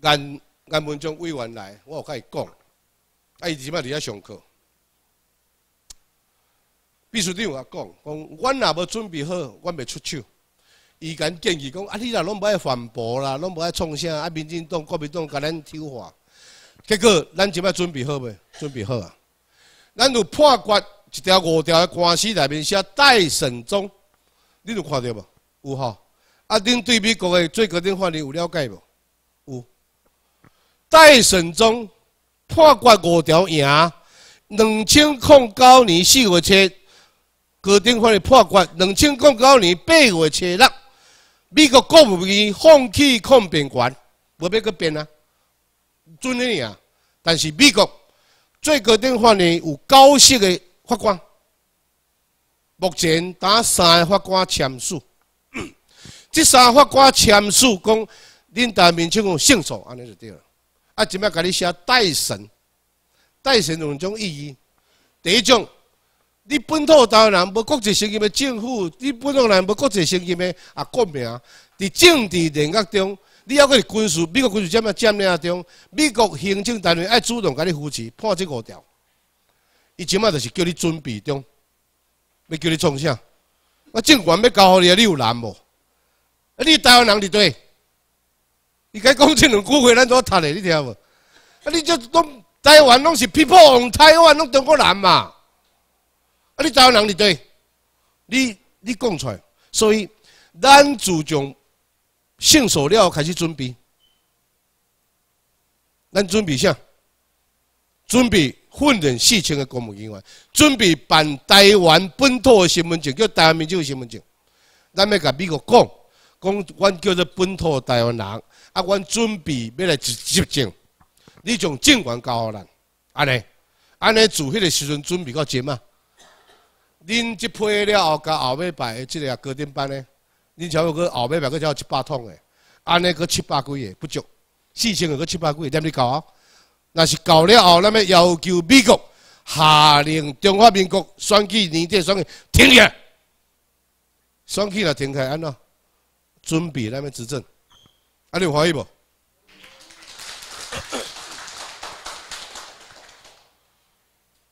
安安文忠委员来，我有甲伊讲，啊，伊即摆伫遐上课。秘书长我讲，讲阮若无准备好，阮袂出手。伊敢建议讲，啊，你若拢无爱反驳啦，拢无爱创啥，啊，民进党、国民党甲咱挑话，结果咱即摆准备好未？准备好啊！咱有判决一条五条的官司内面写待审中，你有看到无？有吼。啊，恁对美国的最高法院有了解无？有。待审中判决五条赢，两千零九年四月七，高等法院判决两千零九年八月七日，美国国务院放弃抗辩权，无要搁辩啊，准你啊。但是美国。最高等法院有九席的法官，目前打三个法官签署，[COUGHS] 这三个法官签署讲，恁大民众有胜诉，安尼就对了。啊，即摆甲你写代审，代审有两种意义。第一种，你本土台湾人无国际承认的政府，你本土人无国际承认的啊国名，伫政治人格中。你要个军事，美国军事占啊占领中，美国行政单位爱主动甲你扶持，破这五条。伊即马就是叫你准备中，要叫你创啥？我政权要交互你，你有难无？啊，你台湾人伫对？伊该讲这两句话，咱怎读的？你听无？啊，你就拢台湾拢是 people，台湾拢中国人嘛？啊，你台湾人伫对？你你讲出来，所以咱自从。信守了开始准备，咱准备啥？准备训练四千个公务人员，准备办台湾本土的身份证，叫台湾民众身份证。咱要甲美国讲，讲阮叫做本土台湾人，啊，阮准备要来执执政，你从政权交互咱，安尼，安尼自迄个时阵准备到节嘛？恁即批了后，甲后尾摆即个高点班呢？恁瞧有个后尾排个叫七八桶诶，安尼个七八个月不足，四千个七八个月点你搞啊？那是搞了后，那么要求美国下令中华民国选举年底选举停下，选举了停开安怎？准备那么执政，啊你有怀疑无？[COUGHS]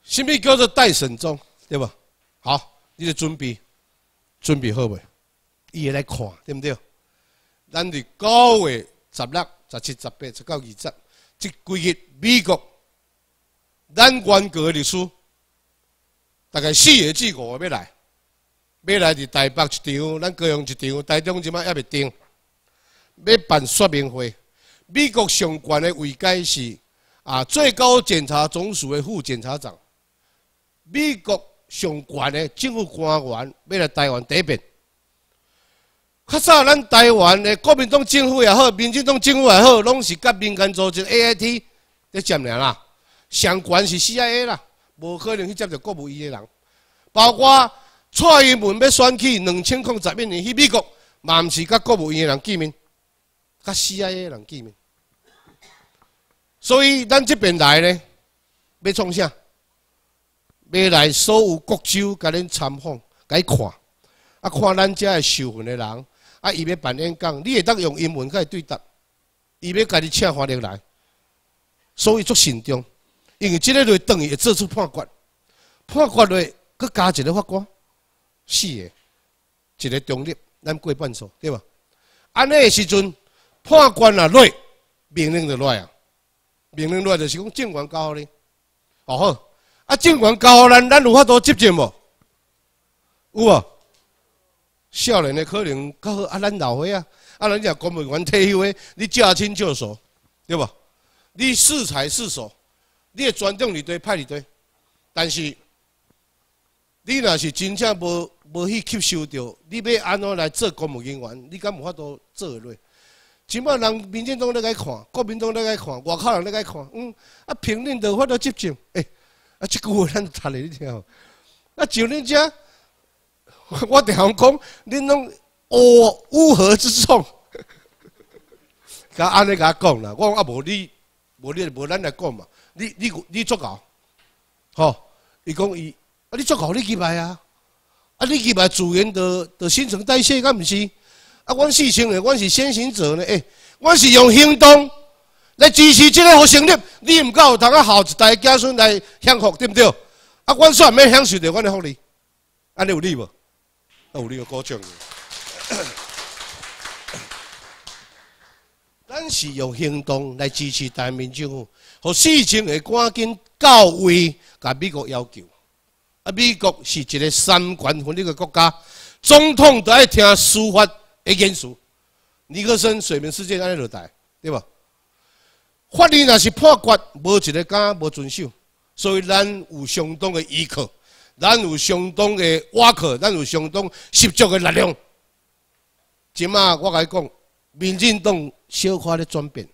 什么叫做待审中，对不？好，你的准备准备好未？伊会来看，对毋对？咱伫九月十六、十七、十八、十九、二十，即几日美国咱原国历史，大概四月至五月要来，要来伫台北一场，咱高雄一场，台中即摆还未定，要办说明会。美国上悬的位阶是啊，最高检察总署的副检察长。美国上悬的政府官员要来台湾答辩。较早咱台湾的国民党政府也好，民进党政府也好，拢是甲民间组织 A I T 在接连啦。上悬是 C I A 啦，无可能去接着国务院的人。包括蔡英文要选举两千零十一年去美国，嘛毋是甲国务院的人见面，甲 C I A 的人见面。所以咱这边来呢，要创啥？要来所有国州甲恁参访，甲伊看，啊看咱遮的受训的人。啊！伊要办演讲，你会当用英文甲伊对答，伊要家己请翻译来，所以足慎重，因为即个会等于做出判决，判决落佮加一个法官，四个，一个中立，咱过半数，对吧？安尼的时阵，判决啊落，命令就落啊，命令落就是讲政权交互你，哦好，啊政权交互咱，咱有法度执政无？有无？少年的可能较好，啊，咱老岁啊，啊，人家公务员退休的，你驾轻就熟，对吧？你适才适所，你的专长里对派里对，但是你若是真正无无去吸收到，你要安怎来做公务人员？你敢无法度做落？起码人民进党咧该看，国民党咧该看，外口人咧该看，嗯，啊，平民就法度接近，诶，啊，即句话咱读咧，你听，啊，就恁遮。我常讲，恁拢乌乌合之众，甲安尼甲讲啦。我讲啊，无你，无你，无咱来讲嘛。你你你作搞，吼？伊讲伊啊，你作搞你几排啊？啊，你几排自然的的新陈代谢，敢毋是？啊，阮四成的，阮是先行者呢。诶，阮是用行动来支持这个好成立。你毋够，通啊后一代子孙来享福，对毋对？啊，阮煞免享受着阮的福利，安尼有理无？有你个高奖，[COUGHS] 咱是用行动来支持台民政府，互事情会赶紧到位，甲美国要求。啊，美国是一个三权分立的国家，总统都爱听司法的言述。尼克森水门事件安尼落台，对吧？法律若是破决，无一个敢无遵守，所以咱有相当的依靠，咱有相当的瓦靠，咱有相当十足的力量。即马我甲你讲，民进党小可咧转变。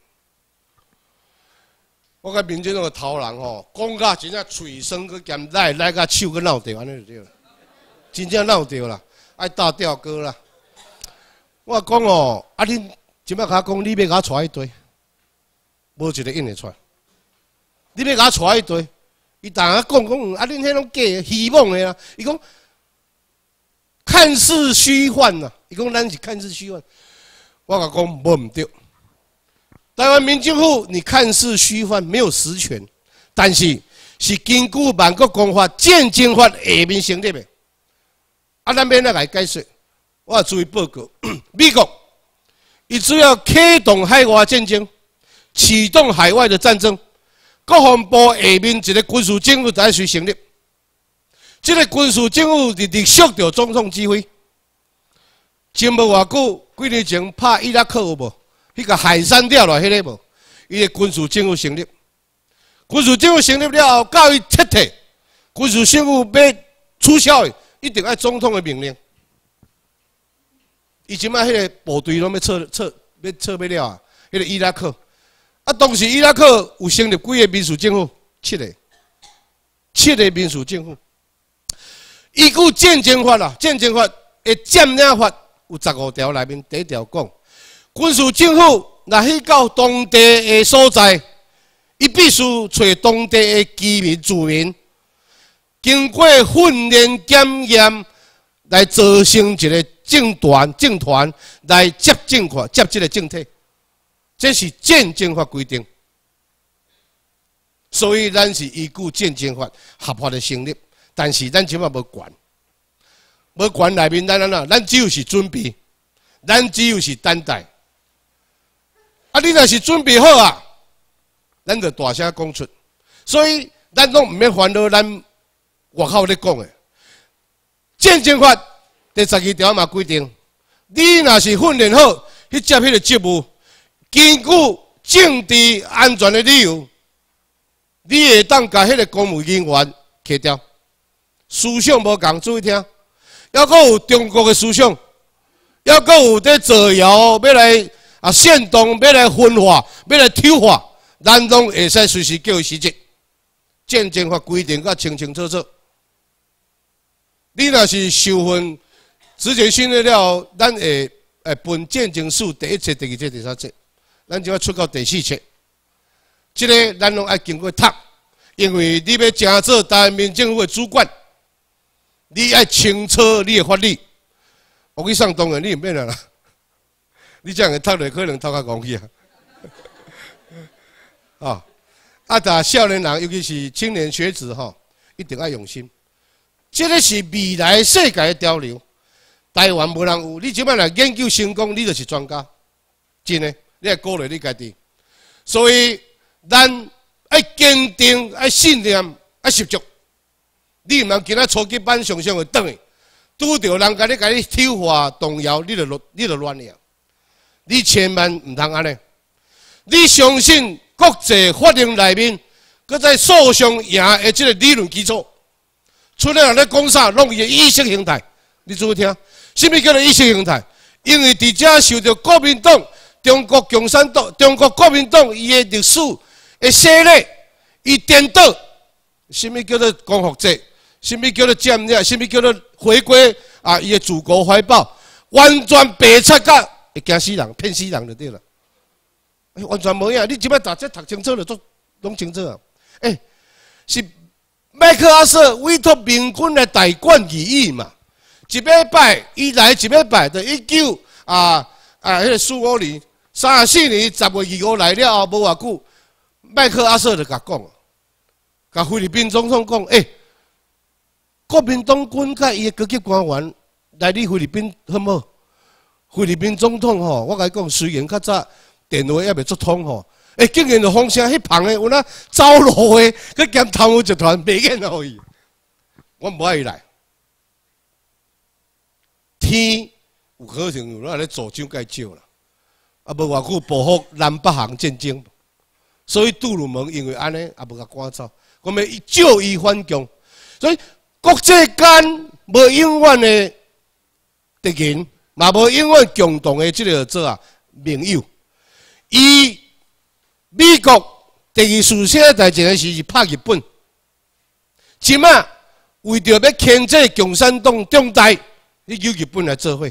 我甲民进党个头人吼，讲甲真正嘴生去兼来来甲手去闹掉安尼就对了，真正闹掉啦，爱打吊歌啦。我讲哦，啊恁即摆甲我讲，你要甲我带一堆，无一个应会出来。你要甲我带一堆，伊逐下讲讲，啊恁迄种假希望的啦，伊讲看似虚幻呐，伊讲咱是看似虚幻，我甲讲无毋对。台湾民政府，你看似虚幻，没有实权，但是是根据万国公法、战争法下面成立的。啊，咱免来解释，我注意报告：[COUGHS] 美国，伊只要启动海外战争，启动海外的战争，国防部下面一个军事政府在需成立。这个军事政府直直属着总统指挥。前无偌久，几年前拍伊拉克有无？迄个海山掉了，迄个无，伊个军事政府成立，军事政府成立了后，到伊撤退，军事政府要取消的，一定要总统的命令。伊即摆迄个部队拢要撤撤，要撤要了啊！迄个伊拉克，啊，当时伊拉克有成立几个民主政府？七个，七个民主政府。依据战争法啦，战争法的占领法有十五条内面第一条讲。军事政府若去到当地的所在，伊必须找当地的居民住民，经过训练检验，来组成一个政团政团来接政权、接这个政体。这是战争法规定，所以咱是依据战争法合法的成立。但是咱即马无管，无管内面咱咱呐，咱只有是准备，咱只有是等待。啊！你若是准备好啊，咱就大声讲出。所以咱拢毋免烦恼，咱外口咧讲诶。战争法第十二条嘛规定，你若是训练好去接迄个职务，根据政治安全的理由，你会当甲迄个公务人员揢掉。思想无共，注意听。还阁有中国的思想，还阁有在造谣要来。啊！煽动要来分化，要来挑化，咱拢会使随时叫伊辞职。战争法规定甲清清楚楚。你若是受训，之前训练了，咱会诶分战争史第一册、第二册、第三册，咱就要出到第四册。这个咱拢爱经过读，因为你要正做台湾民政府的主管，你爱清楚你的法律。我去上当然你唔免啦。你这样个读嘞，可能读较容易啊！啊，[LAUGHS] 啊！但少年人，尤其是青年学子吼，一定要用心。这个是未来世界的潮流，台湾无人有。你即摆来研究成功，你就是专家，真的，你系鼓励你家己。所以，咱爱坚定、爱信念、爱十足。你唔能今仔初级班上上会等的，拄着人家咧，甲你挑化动摇，你就乱，你就乱了。你千万唔通安尼！你相信国际法庭内面，搁在诉讼赢的这个理论基础，出来人咧讲啥，拢伊个意识形态。你注意听，什么叫做意识形态？因为伫遮受到国民党、中国共产党、中国国民党伊的历史的洗礼，伊颠倒。什么叫做光复者？什么叫做占领？什么叫做回归？啊，伊的祖国怀抱，完全白切甲。会惊死人，骗死人就对了。完全无影，你即摆大只读清楚了，都拢清楚啊。哎，是麦克阿瑟委托民军来代管而已嘛。一礼拜，伊来一礼拜，就一九啊啊，迄个四五年、三四年十月二号来了，无偌久，麦克阿瑟就甲讲，甲菲律宾总统讲，哎，国民党军甲伊的高级官员来你菲律宾好无？菲律宾总统吼，我甲伊讲，虽然较早电话也未接通吼，哎，竟然就风声迄旁的有那走路的，佮兼贪污集团袂见可以，我唔爱伊来。天有可能有那咧助长介少啦，啊无偌久报复南北韩战争，所以杜鲁门因为安尼也无甲赶走，我们照伊反共，所以国际间无永远的敌人，嘛无永远共同的即个做啊盟友。伊美国第二次世界大战的时是拍日本，即马为着要牵制共产党中台。你由日本来做伙，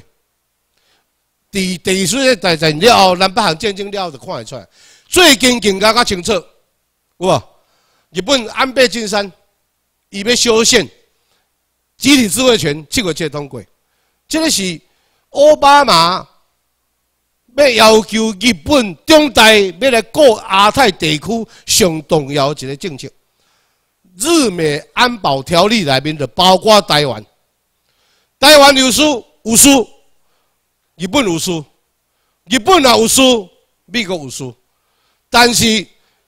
第第二次世界大战了后，南北韩战争了后就看会出来，最近更加较清楚，有无？日本安倍晋三伊要修宪，集体自卫权七月七通过，这个是奥巴马要要求日本中台要来过亚太地区上重要一个政策，日美安保条例内面就包括台湾。台湾有输有输，日本有输，日本也有输，美国有输。但是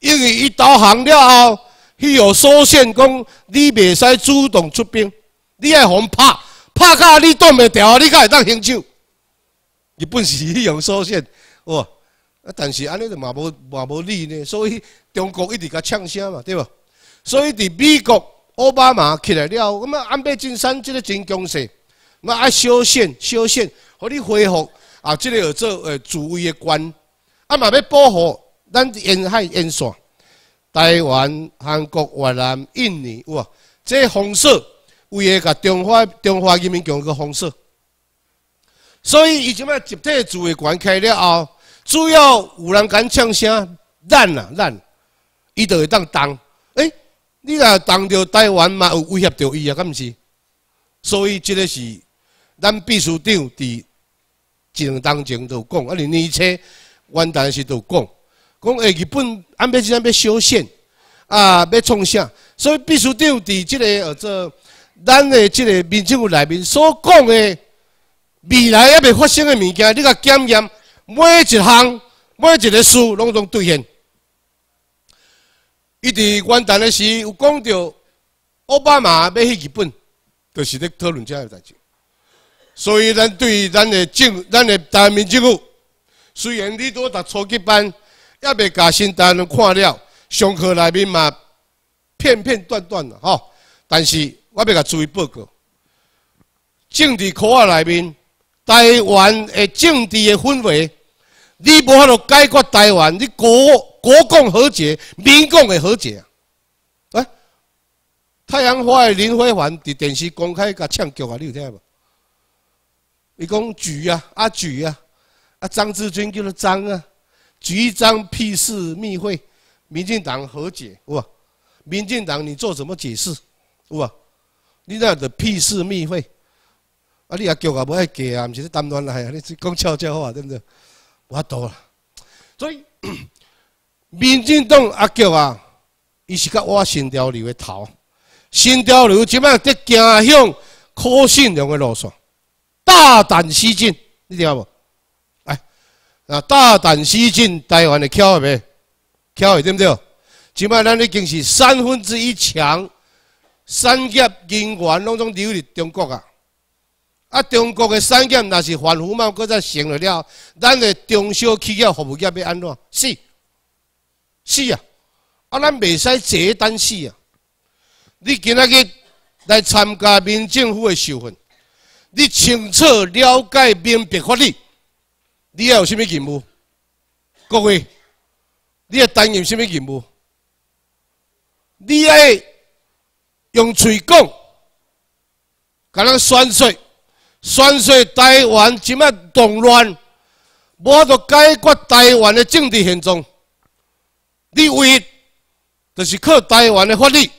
因为伊导航了后，伊有缩线讲，你袂使主动出兵，你爱互拍，拍到你挡袂牢，你才会当行手。日本是伊用缩线，哇！但是安尼就嘛无嘛无理呢，所以中国一直甲呛声嘛，对无？所以伫美国奥巴马起来了，咁啊安倍晋三即个真强势。那爱修宪，修宪，互你恢复啊！即个做诶主位的官，啊嘛要保护咱沿海沿线，台湾、韩国、越南、印尼，哇！这封锁为个甲中华中华人民共和国封锁，所以伊即摆集体主位官开了后，主要有人敢呛声，咱啊咱，伊就会当当，诶，你若当着台湾嘛有威胁着伊啊，敢毋是？所以即个是。咱秘书长伫一两当前都讲，啊，二年初元旦时都讲，讲诶，日本安倍晋三要修宪，啊，要创啥？所以秘书长伫即个呃，做咱诶即个民政府内面所讲诶未来还未发生诶物件，你甲检验每一项每一个事拢总兑现。伊伫元旦诶时有讲到奥巴马要去日本，就是咧讨论这个代志。所以，咱对咱的政，咱的台民政府，虽然你都读初级班，也未甲新台湾看了，上课内面嘛片片段段的吼。但是，我要甲注意报告，政治课啊内面，台湾的政治的氛围，你无法度解决台湾，你国国共和解，民共的和解啊！太阳花的林辉凡伫电视公开甲唱剧啊，你有听无？你讲举啊，啊举啊，啊张志军叫做张啊，举张屁事密会，民进党和解，哇！民进党你做什么解释？哇！你那的屁事密会，啊你也叫啊不爱给啊，不是单乱来啊，你讲悄悄话对不对？我多了，所以民进党阿叫啊，伊是甲我新潮流的头，新潮流即摆得行向可信任的路线。大胆西进，你听无？哎，啊，大胆西进，台湾的巧未？巧会对不对？即摆咱已经是三分之一强，产业人员拢总流入中国啊！啊，中国的产业若是反腐嘛，搁再成了了，咱的中小企业服务业要安怎？死死啊！啊，咱袂使坐等死啊！你今仔日来参加民政府的受训。你清楚了解明白法律，你要有甚物任务？各位，你要担任甚物任务？你要用嘴讲，甲人宣说，宣说台湾即摆动乱，无法度解决台湾的政治现状。你唯一就是靠台湾的法律，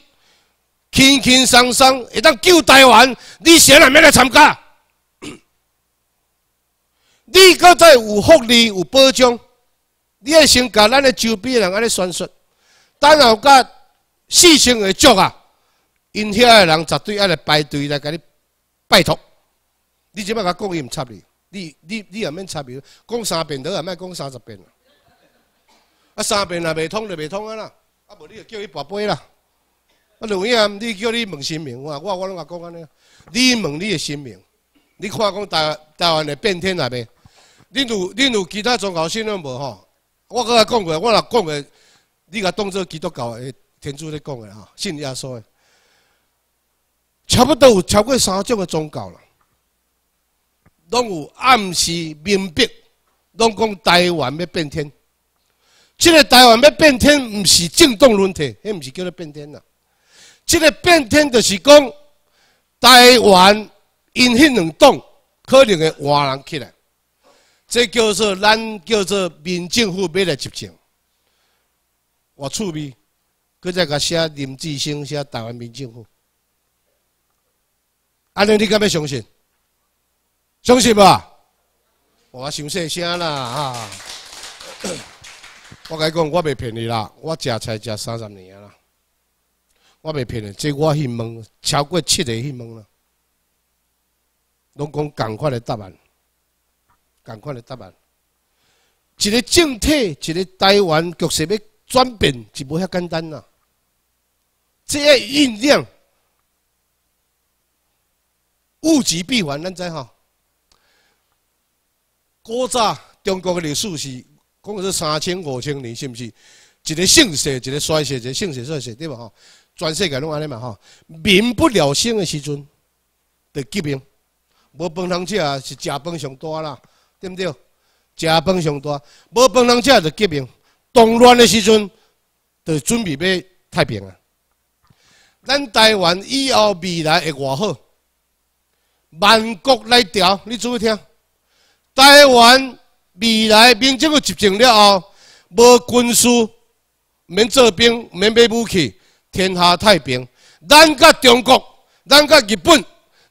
轻轻松松会当救台湾，你谁人要来参加？你搁再有福利有保障，你要先甲咱的周边人安尼宣说，等后甲四星的足啊，因遐的人绝对爱来排队来甲你拜托。你即摆甲讲伊毋插你，你你你也免插伊，讲三遍都也莫讲三十遍啊，三遍若未通就未通啊啦，啊无你就叫伊跋杯啦。啊，录音你叫你问新名，我我我拢甲讲安尼，你问你的新名，你看讲台台湾的变天来未？恁有恁有其他宗教信仰无吼？我刚才讲过，我若讲的，你甲当做基督教的天主咧讲的吼，信耶稣的，差不多有超过三种的宗教啦，拢有暗示明白，拢讲台湾要变天。即个台湾要变天，毋是政党论题，迄毋是叫做变天啦。即个变天就是讲，台湾因迄两党可能会换人起来，这叫做咱叫做民政府要来执政。我趣味，搁再甲写林志升写台湾民政府，安尼你敢要相信？相信吧？我想细声啦啊！[COUGHS] 我甲你讲，我袂骗你啦，我食菜食三十年啦。我袂骗你，即我去问超过七个去问啦，拢讲共款的答案，共款的答案。一个政体，一个台湾局势要转变，就无遐简单呐。这个酝酿，物极必反，咱知吼。古早中国的历史是讲是三千五千年，是毋是？一个盛世，一个衰世，一个盛世衰世，对吧？吼。全世界拢安尼嘛吼，民不聊生的时阵，得革命，无饭通食是食饭上大啦，对不对？食饭上大，无饭通食就革命。动乱的时阵，就准备要太平啊。咱台湾以后未来会偌好，万国来调，你注意听。台湾未来民政府执政了后，无军事，免做兵，免买武器。天下太平，咱甲中国、咱甲日本、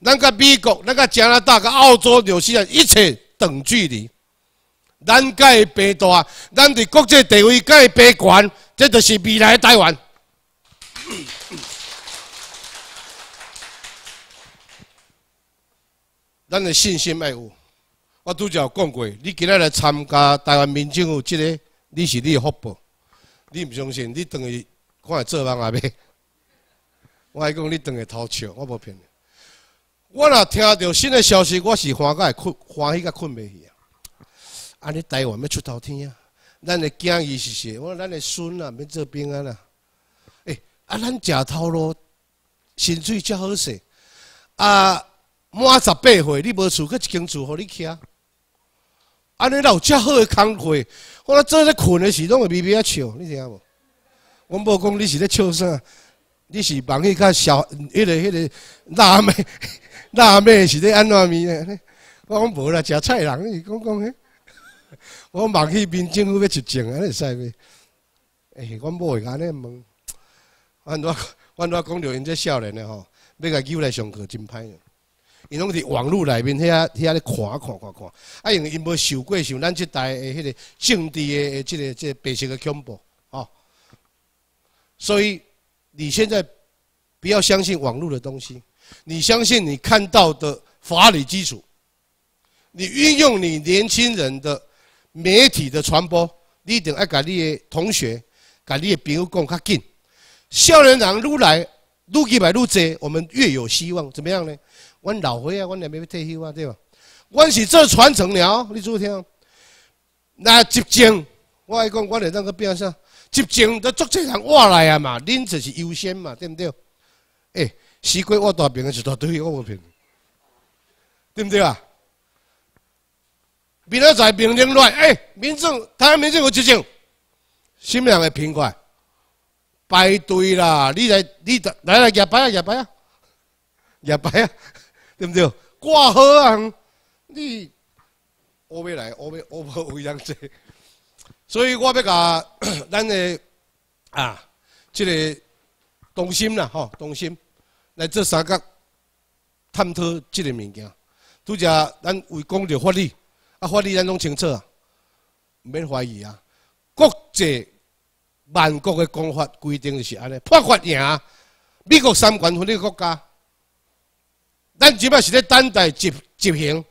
咱甲美国、咱甲加拿大、甲澳洲、纽西兰一切等距离。咱甲会变大，咱伫国际地位甲会变悬，这就是未来的台湾。咱的信心要有。我拄则讲过，你今日来参加台湾民政府，这个你是你的福报。你毋相信，你等于。看做梦啊！未，我还讲你等于偷笑，我无骗你。我若听到新的消息，我是欢喜困，欢喜甲困袂去啊！安尼台湾要出头天啊！咱的囝儿是谁？我咱的孙啊，免做兵啊啦！诶，啊，咱食头路，薪水较好势啊！满十八岁，你无厝，搁一间厝互你徛。安尼有遮好的工课，我做咧困的时，拢会微微啊笑，你听无？我无讲你是咧笑啥，你是望去较小，迄个迄个腊味辣妹是咧安怎面咧？[LAUGHS] 我讲无啦，食菜人，你讲讲嘿。[LAUGHS] 我望去民政府要执政，安尼使袂？诶，我某会安尼问，阮我阮我讲着因这少年的吼，要甲救来上课真歹。因拢伫网络内面遐遐咧看看看看，啊，因为因无受过像咱即代诶迄个政治诶即个即个白色诶恐怖吼。所以，你现在不要相信网络的东西，你相信你看到的法理基础，你运用你年轻人的媒体的传播，你一定要甲你的同学、甲你的朋友讲较紧。少年人愈来愈几百愈多，我们越有希望。怎么样呢？阮老伙啊，阮也要退休啊，对吧？阮是做传承了，你注意听。那执政，我爱讲，我来当个变啥？执政都足济人挖来啊嘛，恁就是优先嘛，对不对？哎，西瓜挖大饼的一大堆，我无骗，对不对啊？明仔载民政乱，哎，民政台湾民政有执政，什么样的平快？排队啦，你来，你来来，入排啊，入排啊，入排啊，对不对？挂号啊，你我未来，我未我无为样子。所以我要甲 [COUGHS] 咱的啊，这个动心啦，吼，动心来做三角探讨这个物件。拄则咱为讲着法律，啊，法律咱拢清楚啊，毋免怀疑啊。国际万国的公法规定就是安尼，破法赢，美国三权分立国家，咱即摆是咧等待执执行，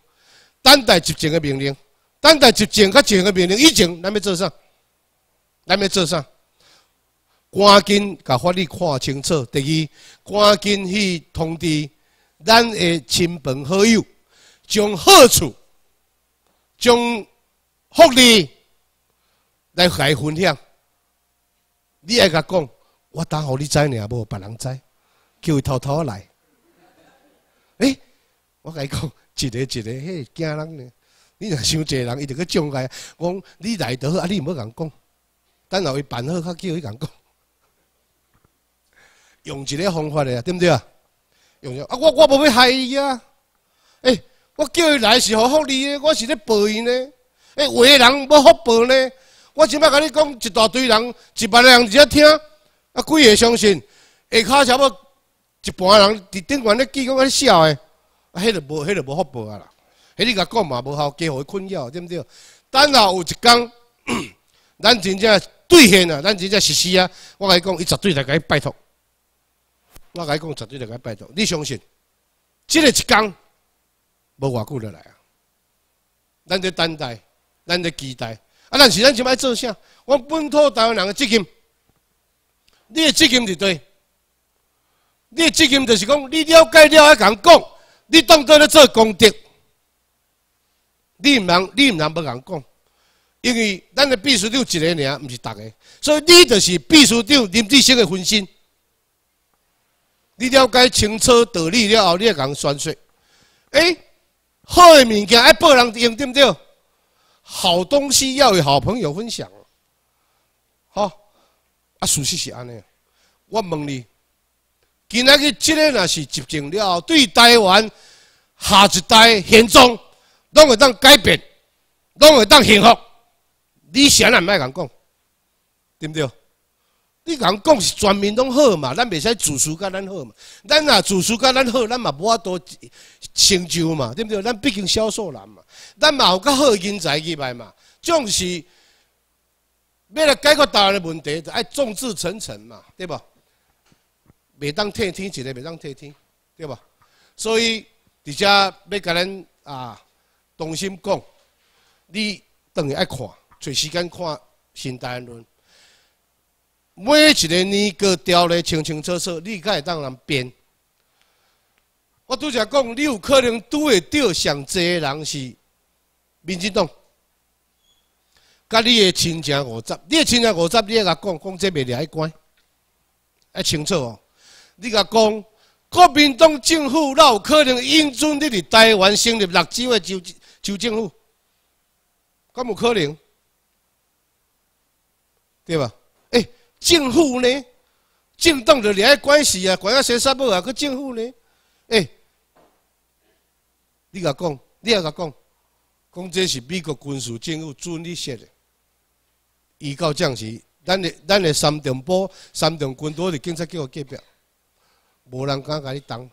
等待执政的命令。等待执政甲执行的命令以前，咱要做啥？咱要做啥？赶紧甲法律看清楚。第二，赶紧去通知咱的亲朋好友，将好处、将福利来甲伊分享。你爱甲讲，我当互你知尔，无别人知，叫伊偷偷来。诶，我甲伊讲，一个一个，嘿，惊人呢。你若伤济人，伊就去障碍。讲你来得好，啊，你毋好共讲。等后伊办好，较叫伊甲人讲。用一个方法的啊，对不对啊？用啊，我我无要害伊啊。诶，我叫伊来是好福利的，我是咧报伊呢。诶，有的人要福报呢。我即摆甲你讲，一大堆人，一万个人伫遐听，啊，几个相信？下骹差不多一半人伫顶悬咧记讲咧笑的，啊，迄个无，迄个无福报啊啦。迄你甲讲嘛无效，加互伊困扰，对毋对？等下有一工，[CLEARS THROAT] 咱真正兑现啊，咱真正实施啊。我甲伊讲，伊绝对来甲伊拜托。我甲伊讲，绝对来甲拜托。你相信？即个一工无偌久就来啊。咱在等待，咱在期待。啊，但是咱就爱做啥？我本土台湾人的责任，你的责任是对。你的责任就是讲，你了解了爱讲讲，你当做咧做功德。你毋通，你毋通要人讲，因为咱的秘书长一个尔，毋是逐个，所以你就是秘书长林志升的分身。你了解清楚道理了后，你会人宣说。诶，好的物件爱报人用，对毋对？好东西要与好朋友分享。好，啊，事实是安尼。我问你，今仔日即个若是执政了后，对台湾下一代现状？拢会当改变，拢会当幸福。你想也毋爱讲讲，对不对？你讲讲是全面拢好嘛，咱袂使自私甲咱好嘛。咱若自私甲咱好，咱嘛无法度成就嘛，对不对？咱毕竟销售人嘛，咱嘛有较好的人才入来嘛。总是要来解决大家的问题，就爱众志成城嘛，对吧？袂当听天一个，袂当听天，对吧？所以伫遮要甲咱啊。动心讲，你等于爱看，找时间看《新大论》，每一个年个条例清清楚楚，你才会当人编。我拄则讲，你有可能拄会到上济人是民进党，甲你的亲情五十，你的亲情五十，你甲讲讲这袂了关，爱清楚哦。你甲讲，国民党政府哪有可能应准你伫台湾成立六州的州？州政府，敢有可能？对吧？政府呢？政党就联系关系啊，关啊生啥物啊？佮政府呢？哎，你甲讲，你也甲讲，讲这是美国军事政府准你说的。预告降时，咱的咱的三重波、三重军都是警察叫我隔壁，无人敢甲你当，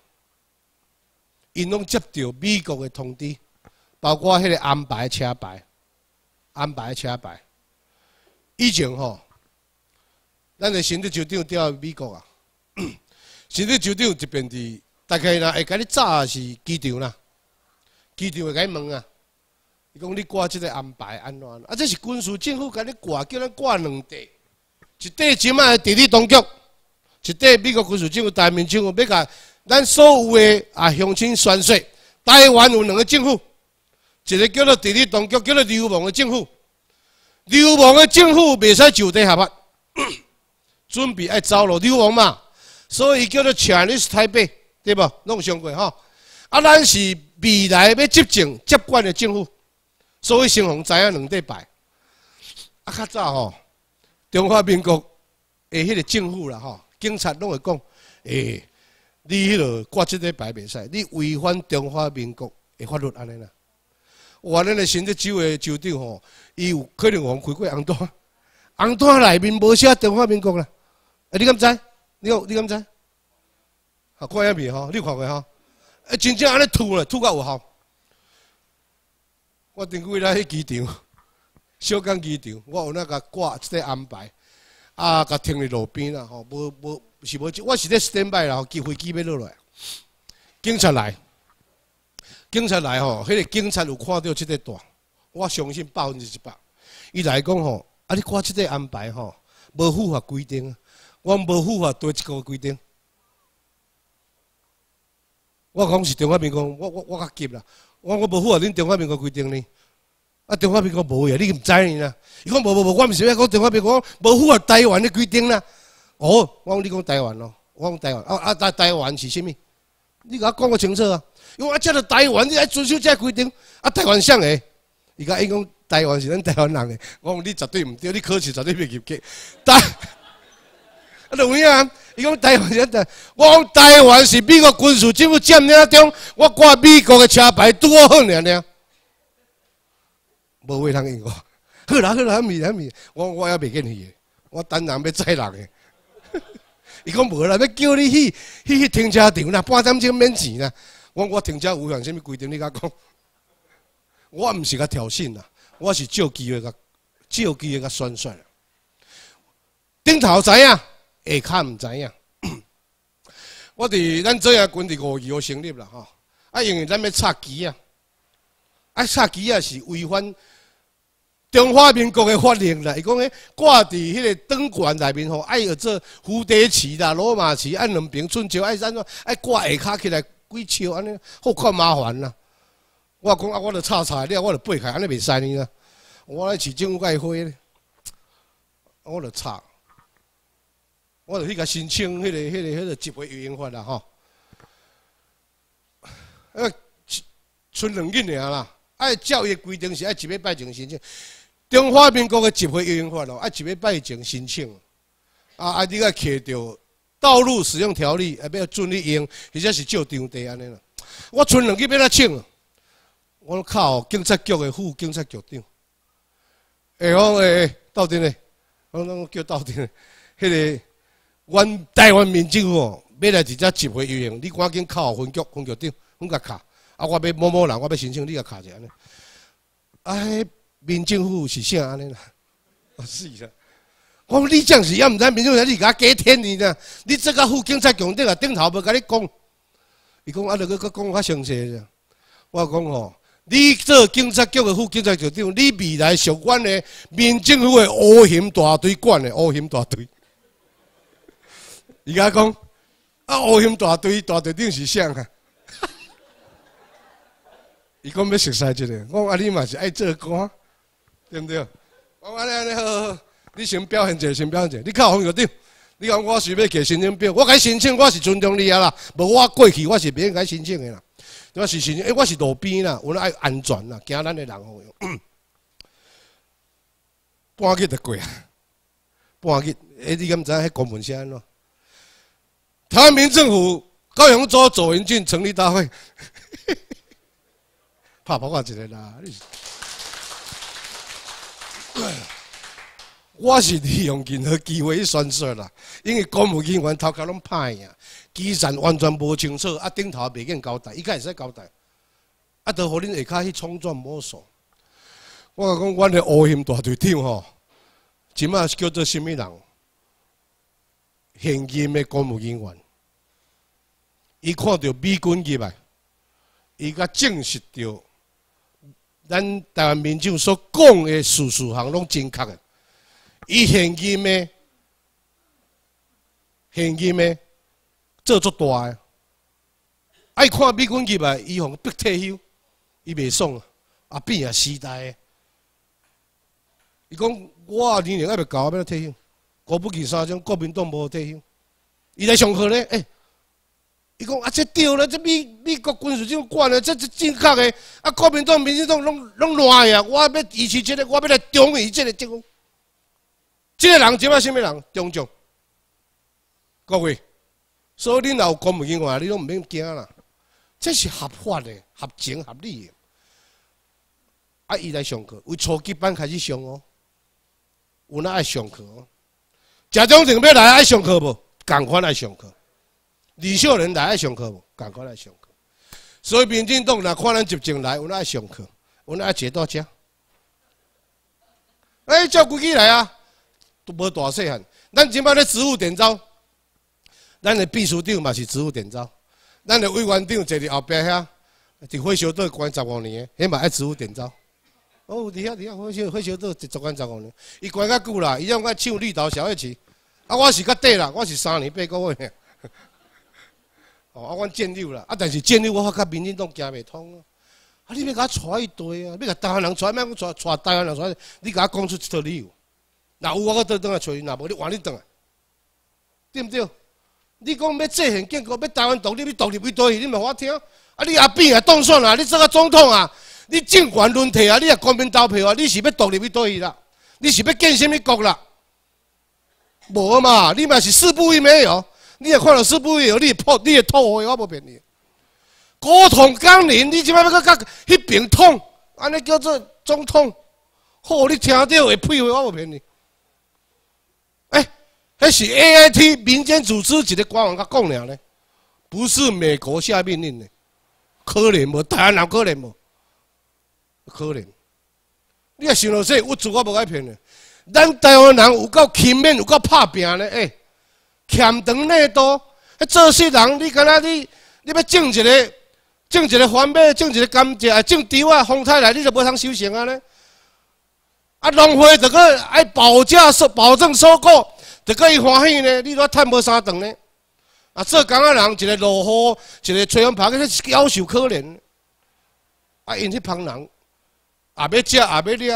因拢接到美国的通知。包括迄个安排车牌，安排车牌。以前吼，咱的行政州长调美国啊，行政州长这边伫大概啦会甲你早是机场啦，机场会甲你问啊，伊讲你挂即个安排安怎？啊，这是军事政府甲你挂，叫咱挂两地，一地即卖地理当局，一地美国军事政府台面政府要甲咱所有的啊乡亲宣说，台湾有两个政府。一个叫做地理当局，叫做流氓的政府。流氓的政府袂使就地合法，准备爱走路流亡嘛，所以叫做权力是台北，对不？弄相关哈。啊，咱是未来要执政接管的政府，所以先红知影两块牌。啊，较早吼，中华民国诶，迄个政府啦吼，警察拢会讲，诶，你迄个挂即块牌袂使，你违反中华民国的法律安尼啦。我咱的新竹州的州长吼，伊有可能往开过红单，红单内面无写中华民国啦。哎，你敢知？你有你敢知？好看一面吼，你看过吼？哎，真正安尼吐咧，吐到有效。我顶几日去机场，[LAUGHS] 小港机场，我有那个挂即个安排，啊，甲停伫路边啦吼，无无是无，我是咧 stand by 啦，机飞机要落来，警察来。警察来吼，迄个警察有看到即个段，我相信百分之一百。伊来讲吼，啊，你看即个安排吼，无符合规定，我无符合多一个规定。我讲是中华民国，我我我较急啦，我我无符合恁中华民国规定呢。啊，中华民国无呀，你毋知呢？伊讲无无无，我毋是要讲中华民国无符合台湾的规定啦。哦，我讲你讲台湾咯，我讲台湾啊啊！台台湾是啥物？你甲我讲个清楚啊！因为啊，这个台湾你爱遵守这规定，啊，台湾啥个？伊甲伊讲台湾是咱台湾人诶，我讲你绝对毋对，你考试绝对袂及格。台，有影，伊讲台湾是咱，我讲台湾是美国军事政府占领中，我挂美国的车牌拄好尔尔，无话通应我。好啦好啦，咪咪，我我也袂见去，我等人要载人诶。伊讲无啦，要叫你去去停车场啦，半点钟免钱啦。我我停车有向什么规定？你甲讲，我毋是甲挑衅啦，我是照机会甲照机会甲宣传。顶头知影，下骹毋知影。[COUGHS] 我伫咱做下军伫五二号成立啦吼，啊，因为咱要插旗啊，啊，插旗啊是违反。中华民国的法令啦，伊讲诶，挂伫迄个灯管内面吼，爱有做蝴蝶旗啦、罗马旗，按两边春秋爱怎，爱挂下骹起来几笑安尼，好看麻烦啦。我讲啊，我著插插了，我著背开，安尼袂使呢啦。我来市政府盖花咧，我著插，我著去甲申请迄个、迄个、迄个集会运营法啦吼。呃，剩两日尔啦，爱教育规定是爱一礼拜前申请。中华民国的集会运营法咯，啊，一礼拜前申请，啊啊，你个摕到道路使用条例，啊，要准你用，或者是照场地安尼啦。我剩两日要来请，我靠，警察局的副警察局长，下方诶，到底呢？我我叫到底呢？迄个，阮台湾民政府要来直接集会游行，你赶紧靠分局分局长，阮甲卡，啊，我要某某人，我要申请，你甲卡一下呢？哎。民政府是啥安尼啦？啊是啦，我讲你这样是也毋知民政府你甲加天你呢？你这个副警察局长啊，顶头要甲你讲，伊讲啊，著搁讲较详细者。我讲吼，你做警察局的副警察局长，你未来属管的民政府的乌险大队管的乌险大队。伊甲讲啊，乌险大队大队长是啥啊？[LAUGHS] 伊讲要熟悉即个，我讲啊，你嘛是爱做官。对不对？我安尼安尼好，好，你先表现者，先表现者。你靠红就对。你讲我是要给申请表，我该申请，我是尊重你啊啦。无我过去我是免该申请的啦。我是申请，哎，我是路边啦，我爱安全啦，惊咱的人哦。[CLEARS THROAT] 半日就过啊，半日，哎，你敢知影迄公文是安怎？台湾民政府高雄州左营郡成立大会，拍包括一个啦。[COUGHS] 我是利用任何机会去宣传啦，因为公务人员头壳拢歹呀，基层完全无清楚，啊顶头也袂见交代，伊该会使交代，啊，都互恁下骹去冲撞摸索。我讲，阮的乌险大队长吼，即马是叫做什么人？现任的公务人员，伊看到美军入来，伊甲证实着。咱台湾民众所讲的事实项拢正确的，伊现金的，现金的做足大的，爱看美军入来，伊互逼退休，伊袂爽啊！啊变啊时代的，伊讲我年龄还袂到，要退休，国不见三种，国民党无退休，伊来上课咧，诶。伊讲啊，这对了，这美美国军事种管的，这这正确的。啊，国民党、民进党拢拢乱呀！我要支持这个，我要来忠于这个政府。这个人即摆什么人？中将。各位，所以恁若有公务人员，你拢毋免惊啦。这是合法的、合情合理的。啊，伊来上课，为初级班开始上哦。有哪爱上课哦？贾中正要来爱上课无？赶快来上课。李秀仁来爱上课无？赶快来上课。所以民进党若看咱集中来，有哪爱上课？有哪爱坐到遮？哎，照规矩来啊，都无大细汉。咱即摆咧职务点招，咱的秘书长嘛是职务点招，咱的委员长坐伫后壁遐，伫火烧岛关十五年，迄嘛爱职务点招。哦，伫遐伫遐火烧火烧岛一十关十五年，伊关较久啦，伊用我唱绿岛小夜曲，啊，我是较短啦，我是三年八个月。哦，啊，阮建六啦，啊，但是建六我发觉民进党行袂通啊。啊，你要甲我带一堆啊，你甲台湾人带，莫讲带带台湾人带，你甲我讲出一套理由。若有我倒倒来找伊，若无你换你倒来，对毋对？你讲要制宪建国，要台湾独立，你独立几多去？你无法听。啊，你阿扁啊当选啊，你做个总统啊，你政权轮替啊，你也国民投票啊，你是要独立几多去啦？你是要建什么国啦？无嘛，你嘛是四不一没有。你也看到四不一有，你破，你也吐血，我无骗你。国统纲领，你即摆要搁甲迄边统，安尼叫做总统。好，你听到会屁话，我无骗你。哎，那是 A I T 民间组织一个官员甲讲了呢，不是美国下命令的，可怜无？台湾人可怜无？可怜。你也想到说，我做我无爱骗的。咱台湾人有够勤勉，有够拍拼呢？哎，欠长内多，做事人，你敢若你，你要种一个，种一个番麦，种一个甘蔗，种稻啊，风太来，你就无通收成啊呢？啊，农会这个爱保价收，保证收购，这个伊欢喜呢？你说趁无三顿呢？啊，做工的人一个落雨，一个吹风拍，个夭寿可怜。啊，因迄帮人也要食，也要掠，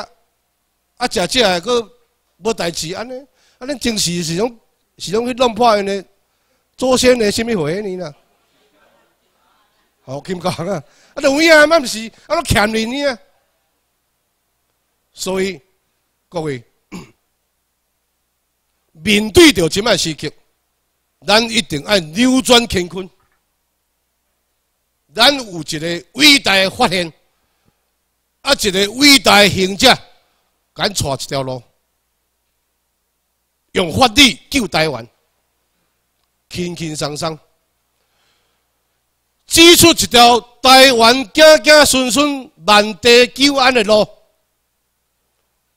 啊，食食个佫无代志安尼，啊，恁真是是种是拢去弄破因的祖先的什么回呢啦？好，金刚啊，啊，有影啊，嘛毋是，啊，都欠你呢。所以。各位，[CLEARS THROAT] 面对着即摆时刻，咱一定爱扭转乾坤。咱有一个伟大的发现，啊，一个伟大的行者，敢带一条路，用法律救台湾，轻轻松松，指出一条台湾行行顺顺、万地久安的路。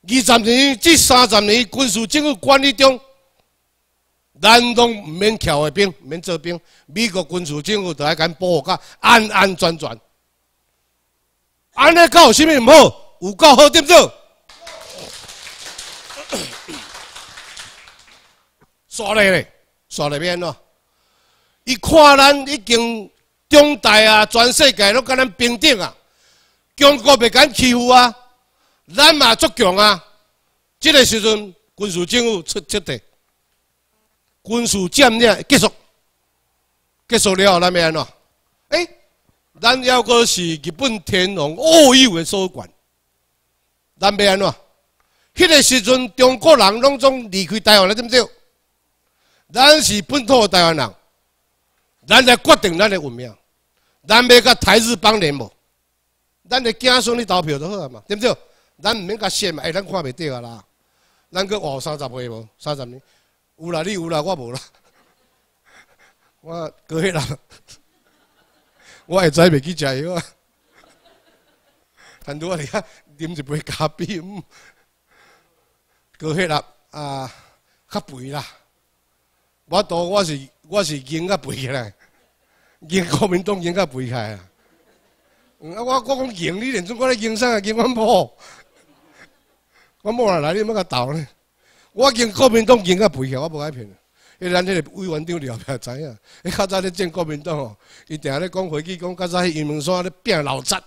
二十年至三十年军事政府管理中，咱拢毋免翘的兵，毋免做兵。美国军事政府都来敢保护甲安安全全。安尼搞有啥物毋好？有够好，对不对？刷来咧，刷来边咯。伊看咱已经中大啊，全世界都甲咱平等啊，中国袂敢欺负啊。咱嘛足强啊！这个时阵，军事政府出彻底，军事占领结束，结束了后，咱要安怎？哎，咱要个是日本天皇奥义的所管，咱要安怎？迄个时阵，中国人拢总离开台湾了，对不对？咱是本土的台湾人，咱来决定咱的运命，咱要甲台日邦联无？咱的子孙去投票就好嘛，对不对？咱毋免甲写嘛，哎，咱看袂到啊啦。咱阁活三十岁无？三十年？有啦，你有啦，我无啦。我过迄啦，我会知袂去食药啊。很多你看，啉一杯咖啡，嗯，过迄啦啊，较肥啦。我多我是我是硬较肥起来，硬国民党硬较肥起来啊。啊，我我讲硬，你连中我咧硬啥啊？硬阮某。我莫来来，你要甲斗呢？我见国民党见甲肥起来，我无爱骗。因为咱这个委员长了也知影，你较早咧见国民党哦，伊定咧讲回去讲，较早迄云门山咧拼老杂。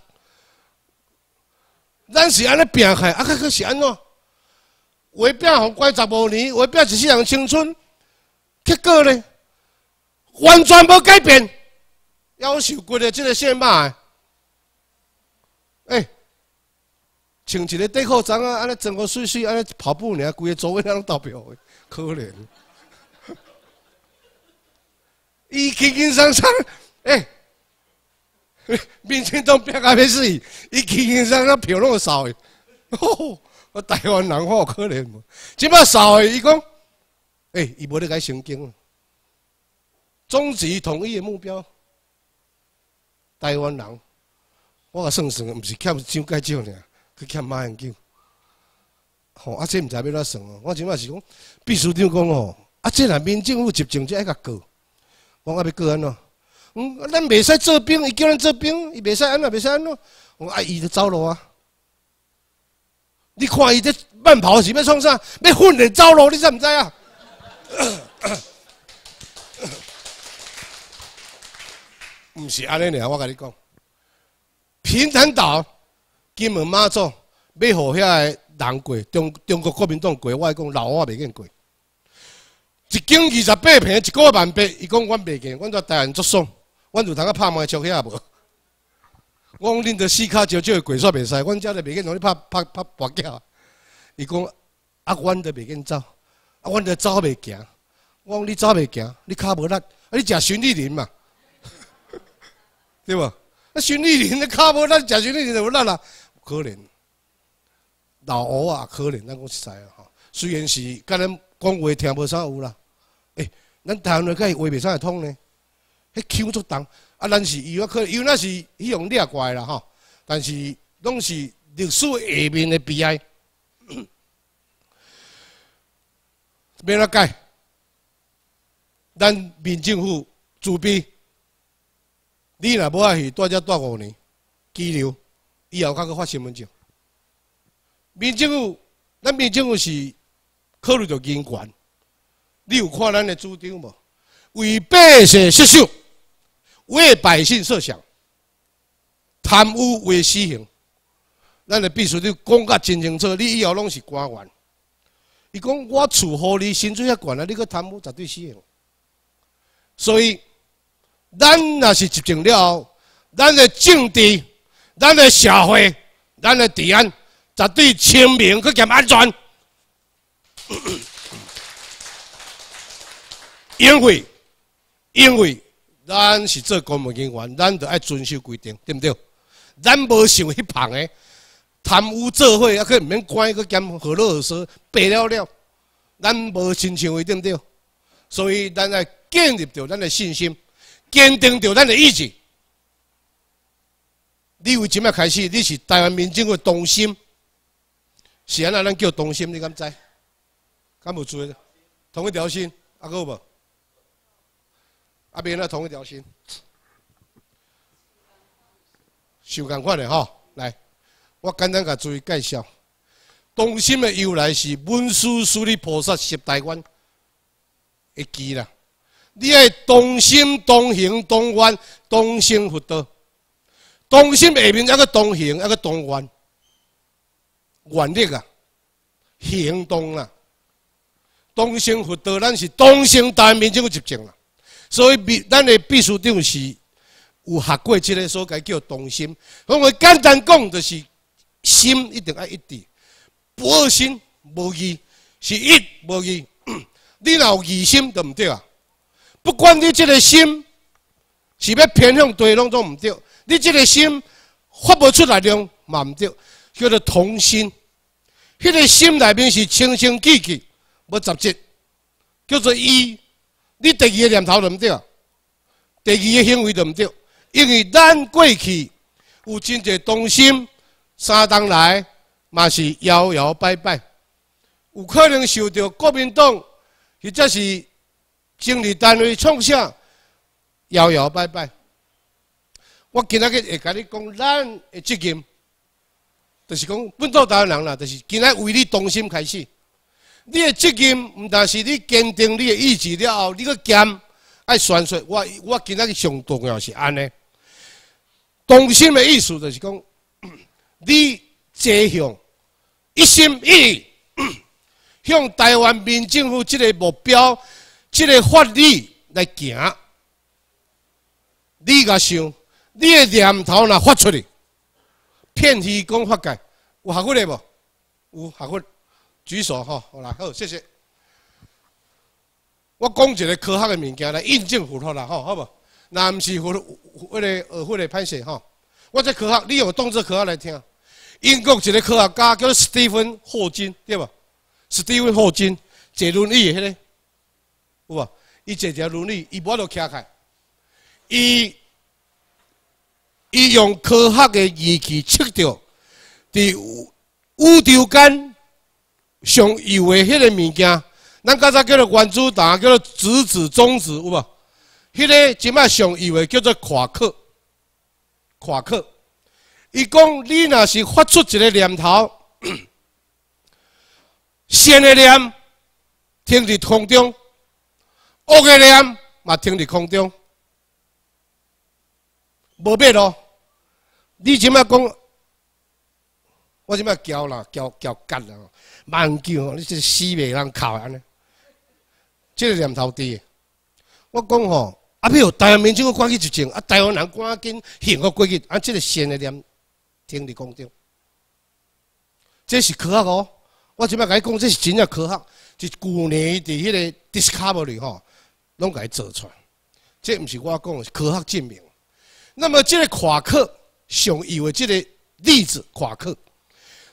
咱是安尼拼开，啊，可是安怎？为拼互关十五年，为拼一世人青春，结果呢，完全无改变，夭寿过的这个线码，哎。穿一个短裤装啊，安尼整个水水，安尼跑步呢，规个周围人投票，可怜。[LAUGHS] 伊轻轻松松，哎，民进党变个咩事？伊轻轻松松票那么少诶，我台湾人好可怜，即摆少诶，伊讲，哎，伊无咧改神经，终极统一的目标，台湾人，我算算，毋是欠蒋介石尔。去欠马英九，吼！啊，这毋知要怎算哦。我即摆是讲，秘书长讲哦，啊，这若民政府执政，就爱甲告。我啊要告安怎？嗯，咱袂使做兵，伊叫咱做兵，伊袂使安怎，袂使安怎？我讲啊，伊就走路啊。你看伊这慢跑是要创啥？要训练走路，你知唔知啊？[COUGHS] 唔是安尼尔，我甲你讲，平潭岛、金门、妈祖，要互遐个人过，中中国国民党过，我讲老我袂见过。一斤二十八平，一个万八，伊讲阮袂见，阮在台湾作爽，阮就通个拍卖笑遐无。我讲恁着四骹少少过煞袂使，阮遮着袂见同你拍拍拍跋筊。伊讲啊，阮着袂见走，啊，阮着走袂行。我讲你走袂行，你骹无力，啊，你食循利林嘛，[LAUGHS] 对无？啊，循利林你骹无力，食循利林就有力啦，可怜。老乌啊，可怜，咱讲实在啊，吼。虽然是甲咱讲话听无啥有啦，诶，咱台湾人甲伊话袂啥会通呢？迄腔足重，啊，咱是伊有可能，因为那是迄种掠过来啦，吼。但是拢是历史下面的悲哀，免哪改？咱民政府自闭，你若无爱去，大家待五年拘留，以后才去发身份证。民政府，咱民政府是考虑到人权。你有看咱的主张无？为百姓设想，为百姓设想，贪污为死刑。咱的必须你讲甲真清楚，你以后拢是官员。伊讲我处乎你薪水遐悬啊，你个贪污绝对死刑。所以，咱若是执政了后，咱的政治、咱的社会、咱的治安，绝对清明去兼安全。[COUGHS] 因为，因为咱是做公务人员，咱就爱遵守规定，对不对？咱无想迄旁的贪污作伙，还可毋免关个兼何乐而说，白了了，咱无亲像伊，对不对？所以，咱来。建立着咱的信心，坚定着咱的意志。你为今麦开始，你是台湾民众的中心，是安那咱叫中心，你敢知？敢无做？同一条心，阿哥无？阿边那同一条心，想共款的吼。来，我简单甲注意介绍，中心的由来是文殊师利菩萨摄台湾一记啦。你爱同心同行同愿同生佛道，同心下面一个同行一个同愿，愿力啊，行动啊，同生佛道，咱是同心大面这个执政啊。所以必咱的秘书长是有学过这个所该叫同心。我简单讲就是心一定要一致，不二心无义是一无义，[CLEARS THROAT] 你若有二心就唔对啊。不管你这个心是要偏向对，拢总唔对。你这个心发不出来量嘛唔对，叫做同心。迄个心内面是清清气气，无杂质，叫做一。你第二个念头就唔对，第二个行为就唔对，因为咱过去有真侪动心，三党来嘛是摇摇摆摆，有可能受到国民党或者是。政治单位创下摇摇摆摆？我今仔日会甲你讲，咱的责任，就是讲本土台湾人啦，就是今仔为你动心开始。你的责任毋但是你坚定你的意志了后，你个坚爱宣说。我我今仔日上重要是安尼，动心的意思就是讲，你这向一心一意 [CLEARS THROAT] 向台湾民政府这个目标。这个法律来行，你甲想，你的念头若发出去，骗虚讲法界，有学过的无？有学过，举手哈，好啦，好，谢谢。我讲一个科学的物件来印证佛法啦，吼，好不？那毋是佛，为了学会的拍摄哈。我这科学，你有动作科学来听。英国一个科学家叫史蒂芬霍金，对吧？史蒂芬霍金坐轮椅的迄个。有无？伊坐条轮椅，伊无都徛开。伊伊用科学的仪器测到，伫宇宙间上有的迄个物件，咱刚才叫做原子弹，叫做质子、中子，有无？迄个即摆上有的叫做夸克。夸克，伊讲你若是发出一个念头，[COUGHS] 善的念停伫空中，恶的念嘛停伫空中，无变咯。你即摆讲，我即摆交啦，交交干啦，万叫你这死袂人靠安尼，即个念头低。我讲吼，啊，比如台湾民众赶紧执政，啊，台湾人赶紧幸福过去，啊，即个善的念停伫空中，这是科学哦。我即摆甲你讲，这是真正科学，是旧年伫迄个 Discovery 吼，拢甲伊做出来。这毋是我讲，是科学证明。那么，这个夸克上有的这个例子，夸克，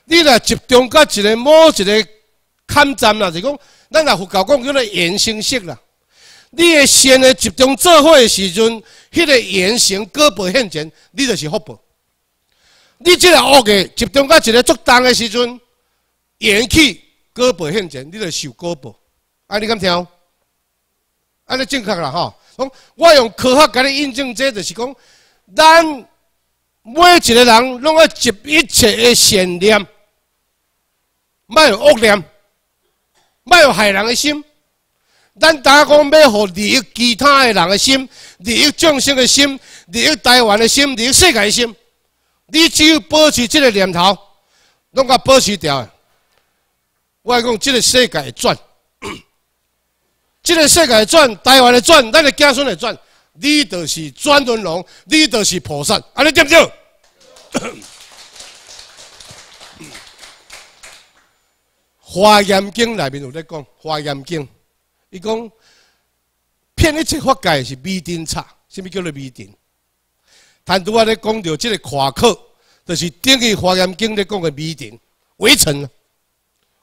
你若集中到一个某一个勘站啦，就讲，咱若佛教讲叫做圆形式啦。你的线的集中做伙的时阵，迄个圆形胳膊向前，你就是福报。你即个恶的集中到一个足重的时阵。延起胳膊向前，你就受胳膊。安尼敢听？安尼正确啦吼。我用科学甲你印证，这就是讲，咱每一个人拢要集一切的善念，莫有恶念，莫有害人的心。咱大家讲要互利益其他的人的心，利益众生的心，利益台湾的心，利益世界的心。你只有保持这个念头，拢甲保持掉。我讲，这个世界转，[COUGHS] 这个世界转，台湾的转，咱的子孙的转，你就是转轮龙，你就是菩萨，安尼对不对？[COUGHS] 华严经内面有在讲，华严经，伊讲骗一切法界是微尘差，什么叫做微尘？谈拄仔咧讲到这个夸克，就是等于华严经咧讲的微尘，微尘。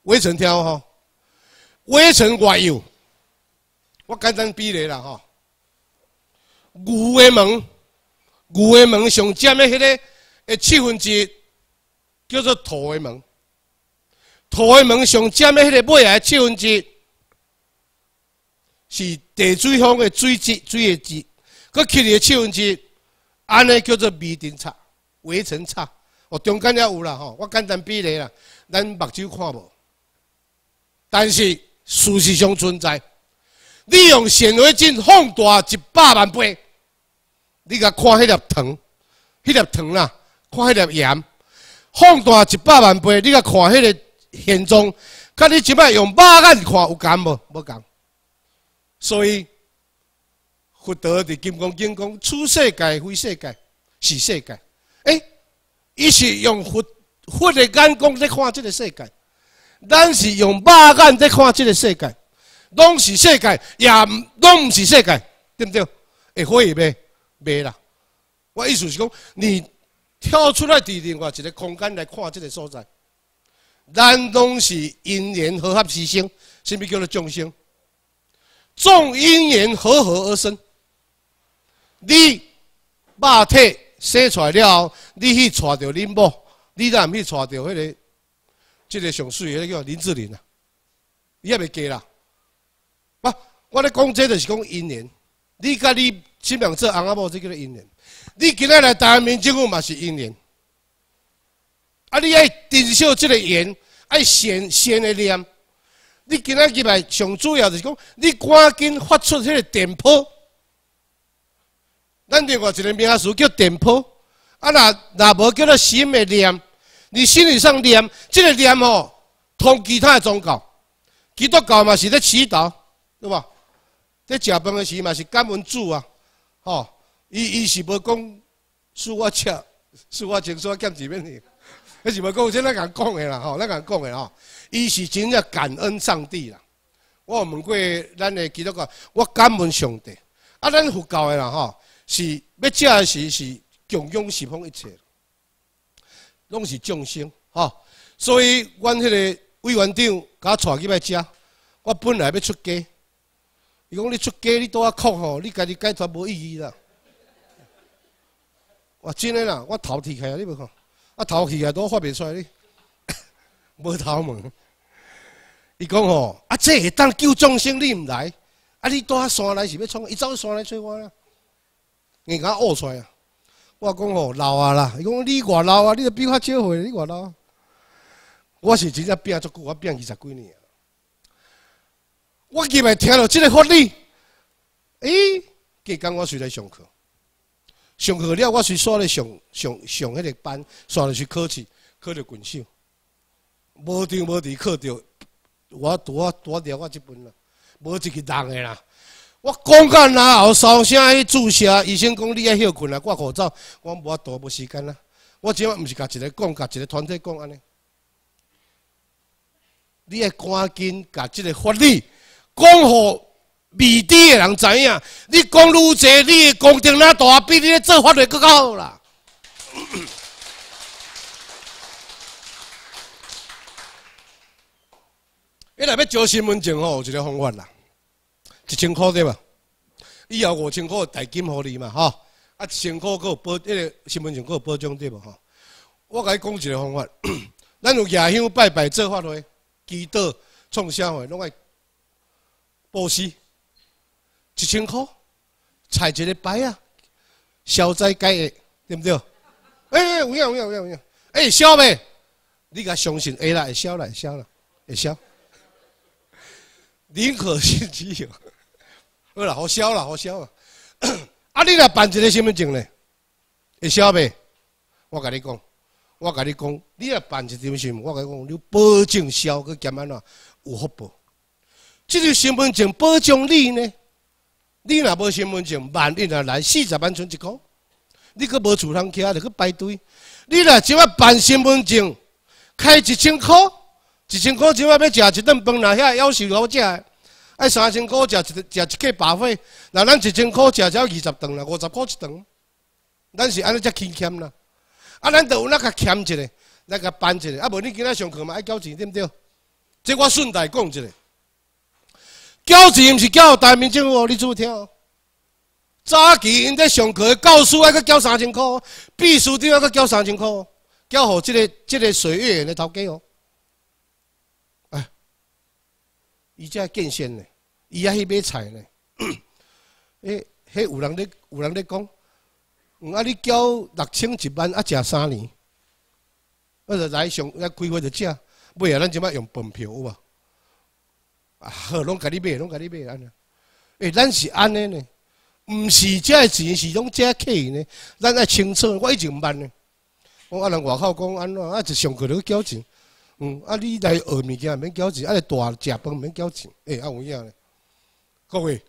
微尘听吼，微尘外有，我简单比例啦吼。牛的门，牛的门上尖的迄个诶七分之一叫做土的门，土的门上尖的迄个尾的七分之一是地水方的水质水的质，佮起的七分之一，安尼叫做微尘差，微尘差。哦，中间也有啦吼，我简单比例啦，咱目睭看无。但是事实上存在，你用显微镜放大一百万倍，你甲看迄粒糖，迄粒糖啦，看迄粒盐，放大一百万倍，你甲看迄个现状，甲你即摆用肉眼看有共无？无共。所以佛陀伫金刚经讲：出世界非世界，是世界。诶，伊是用佛佛的眼光在看这个世界。咱是用肉眼在看这个世界，拢是世界，也拢毋是世界，对不对？会可以袂？袂啦。我意思是讲，你跳出来伫另外一个空间来看这个所在，咱拢是因缘和合而生，什么叫做众生？众因缘和合而生。你肉体生出来了后，你去娶着恁某，你若毋去娶着迄个。即个上水个叫林志玲啊，伊也袂嫁啦。不，我咧讲这就是讲姻缘。你甲你新娘做翁仔某，这叫做姻缘。你今仔来台湾民政府嘛是姻缘。啊，你爱珍惜这个缘，爱善善的念。你今仔入来上主要就是讲，你赶紧发出迄个电波。咱另外一个名词叫电波。啊，那那无叫做心的念。你心理上念，这个念哦，通其他的宗教，基督教嘛是咧祈祷，对吧？在食饭的时嘛是感恩主啊，吼，伊伊是无讲恕我吃，恕我情，恕我减几面去，伊是无讲 [LAUGHS] 这咱讲讲的啦，吼，咱讲讲的吼，伊是真正感恩上帝啦。我问过咱的基督教，我感恩上帝。啊，咱佛教的啦，吼，是要食的时是供养侍奉一切。拢是众生，吼，所以阮迄个委员长甲我带去来食，我本来要出家，伊讲你出家你拄啊哭吼，你家己解脱无意义啦。我真诶啦，我头剃开啊，你无看，啊头剃开都发袂出来你，[LAUGHS] 无头毛。伊讲吼，啊这会当救众生你毋来，啊你拄啊山来是要创，伊走去山来找我啦，硬甲我学出来啊。我讲吼老啊啦，伊讲你偌老啊，你都比我少岁，你偌老？啊我是真正拼足久，我拼二十几年啊。我今日听到这个法律，诶，隔天我随来上课，上课了我随刷来上上上迄个班，刷来去考试，考着滚手，无定无地考着，我多多掉我这本啦，无一个人的啦。我讲到哪后烧声去注射，医生讲你要休困啊，挂口罩，我无多无时间啦。我即晚毋是甲一个讲，甲一个团体讲安尼。你要赶紧甲即个法律讲互未知的人知影。你讲愈济，你的功德哪大，比你咧做法律更较好啦。[COUGHS] 你若要招身份证吼，有一个方法啦，一千块对吧？以后五千块代金互你嘛，吼，啊，一千块有保，迄个身份证有保障对无吼？我甲你讲一个方法，[COUGHS] 咱有夜香拜拜做法会。祈祷创啥货，拢爱布施一千块，采一个牌啊，消灾解厄，对不对？哎，有影有影有影有影，哎，消呗，你甲相信会啦，会消啦，会消啦，会消。宁可信其有，好啦，好消啦，好消啦。[COUGHS] 啊，你若办一个身份证呢？会消呗？我甲你讲。我甲你讲，你若办一张身份，我甲你讲，你保证销去减安怎有福报。这张身份证保障你呢？你若无身份证，万一若来四十万存一块，你阁无厝通徛，就去排队。你若即摆办身份证，开一千块，一千块即摆要食一顿饭，若遐要求好食，爱三千块食一食一个白费，那咱一千块食只二十顿啦，五十块一顿，咱是安尼才轻欠啦。啊，咱都有那个欠一个，那个办一个，啊，无你今仔上课嘛爱交钱对不对？这我顺带讲一个，交钱毋是交大民政府，你注意听哦。早期因在上课，教师还阁交三千块，秘书长还阁交三千块，交互这个这个水月的头家哦。哎，伊在建县呢，伊还去买菜呢。[CLEARS THROAT] 诶，迄有人咧，有人咧讲。嗯啊！你交六千一万，啊，食三年，我就来上来开会就食，买啊！咱即摆用本票有无？啊，好，拢甲你买，拢甲你买安尼。诶，咱是安尼呢，毋是这钱是拢这客呢，咱爱清楚。我一直毋捌呢。我啊，人外口讲安怎？啊，就上课就去交钱。嗯，啊，你来学物件免交钱，啊，来大食饭免交钱。诶，啊有影呢。各位，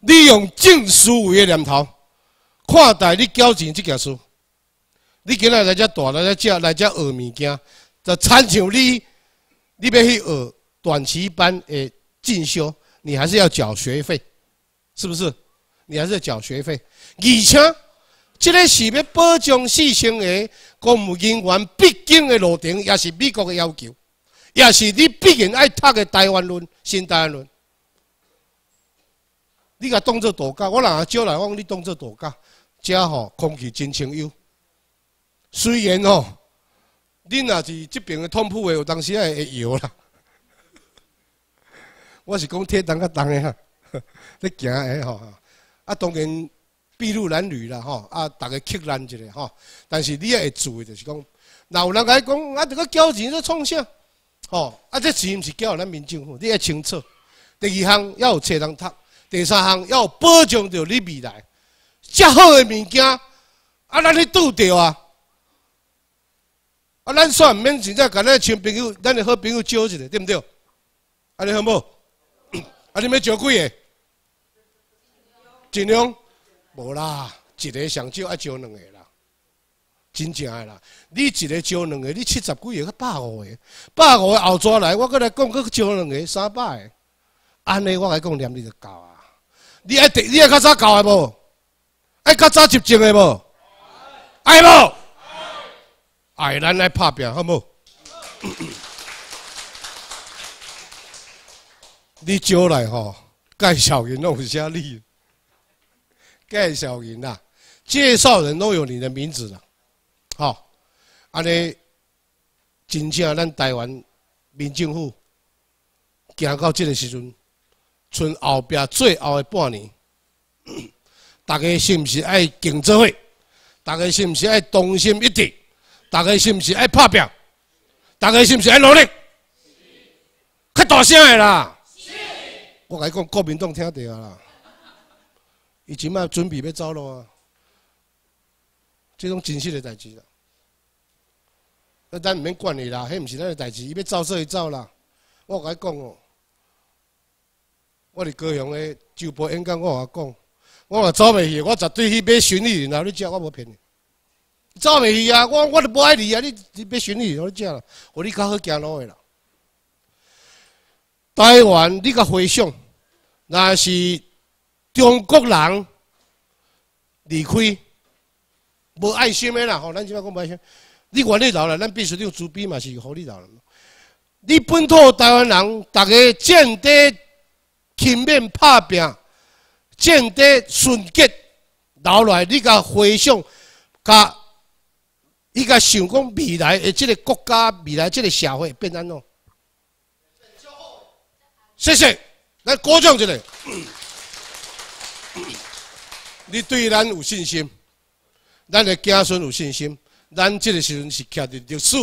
利用正思维的念头。看待你交钱这件事，你今仔来遮大来遮来遮学物件，就参像你，你要去学短期班的进修，你还是要缴学费，是不是？你还是要缴学费，而且这个是要保障四星的公务人员必经的路程，也是美国的要求，也是你必然爱读的台湾论、新台湾论。你甲当做度假，我人招来往，你当做度假。遮吼空气真清幽，虽然吼，恁若是即边的痛苦的，有当时也会摇啦。[LAUGHS] 我是讲天当较重的哈，[LAUGHS] 咧行诶吼，啊当然筚路蓝缕啦吼，啊大家克难一下吼。但是你也会注意，就是讲，若有人甲伊讲，啊这个交钱在创啥？吼，啊这钱毋是交咱民政府，你要清楚。第二项要有册通读，第三项要有保障着你未来。遮好的物件，啊，咱去拄着啊！啊，咱算毋免真正甲咱亲朋友、咱的好朋友招一个，对毋对？安尼好无？[COUGHS] 啊，你要招几个？尽量无啦，一个上少爱招两个啦，真正的啦。你一个招两个，你七十几个，佮百五个，百五个后抓来，我搁来讲，佮招两个，三百个。安尼我来讲，念你就够啊！你爱第你爱较早够的无？爱较早接种的无？爱无？爱咱来拍拼好无？你招来吼，介绍人拢有啥你？介绍人呐，介绍人都有你的名字了。好，安尼真正咱台湾民政府行到这个时阵，剩后壁最后的半年。[COUGHS] 大家是毋是爱竞争会？大家是毋是爱同心一致？大家是毋是爱拍拼？大家是毋是爱努力？较大声的啦！我甲你讲，国民党听到啦，伊即摆准备要走咯啊，这种真实的代志啦。那咱毋免管伊啦，迄毋是咱的代志，伊要走说伊走啦。我甲伊讲哦，我伫高雄的周报演讲，我甲讲，我若走袂去，我绝对去买巡礼啦。你食我无骗你。走袂去啊！我我都无爱你啊！你你别寻你，我你讲啦，互你较好行路的啦。台湾你甲回想，若是中国人离开，无爱心的啦，吼，咱即摆讲无爱心。你原你老了，咱必须有主笔嘛，是互你老了。你本土台湾人，逐个见地勤勉拍拼，见地纯洁留来，你甲回想，甲。伊甲想讲未来诶即个国家，未来即个社会变安怎？谢谢，来鼓掌一下。你对咱有信心，咱的子孙有信心。咱即个时阵是徛伫历史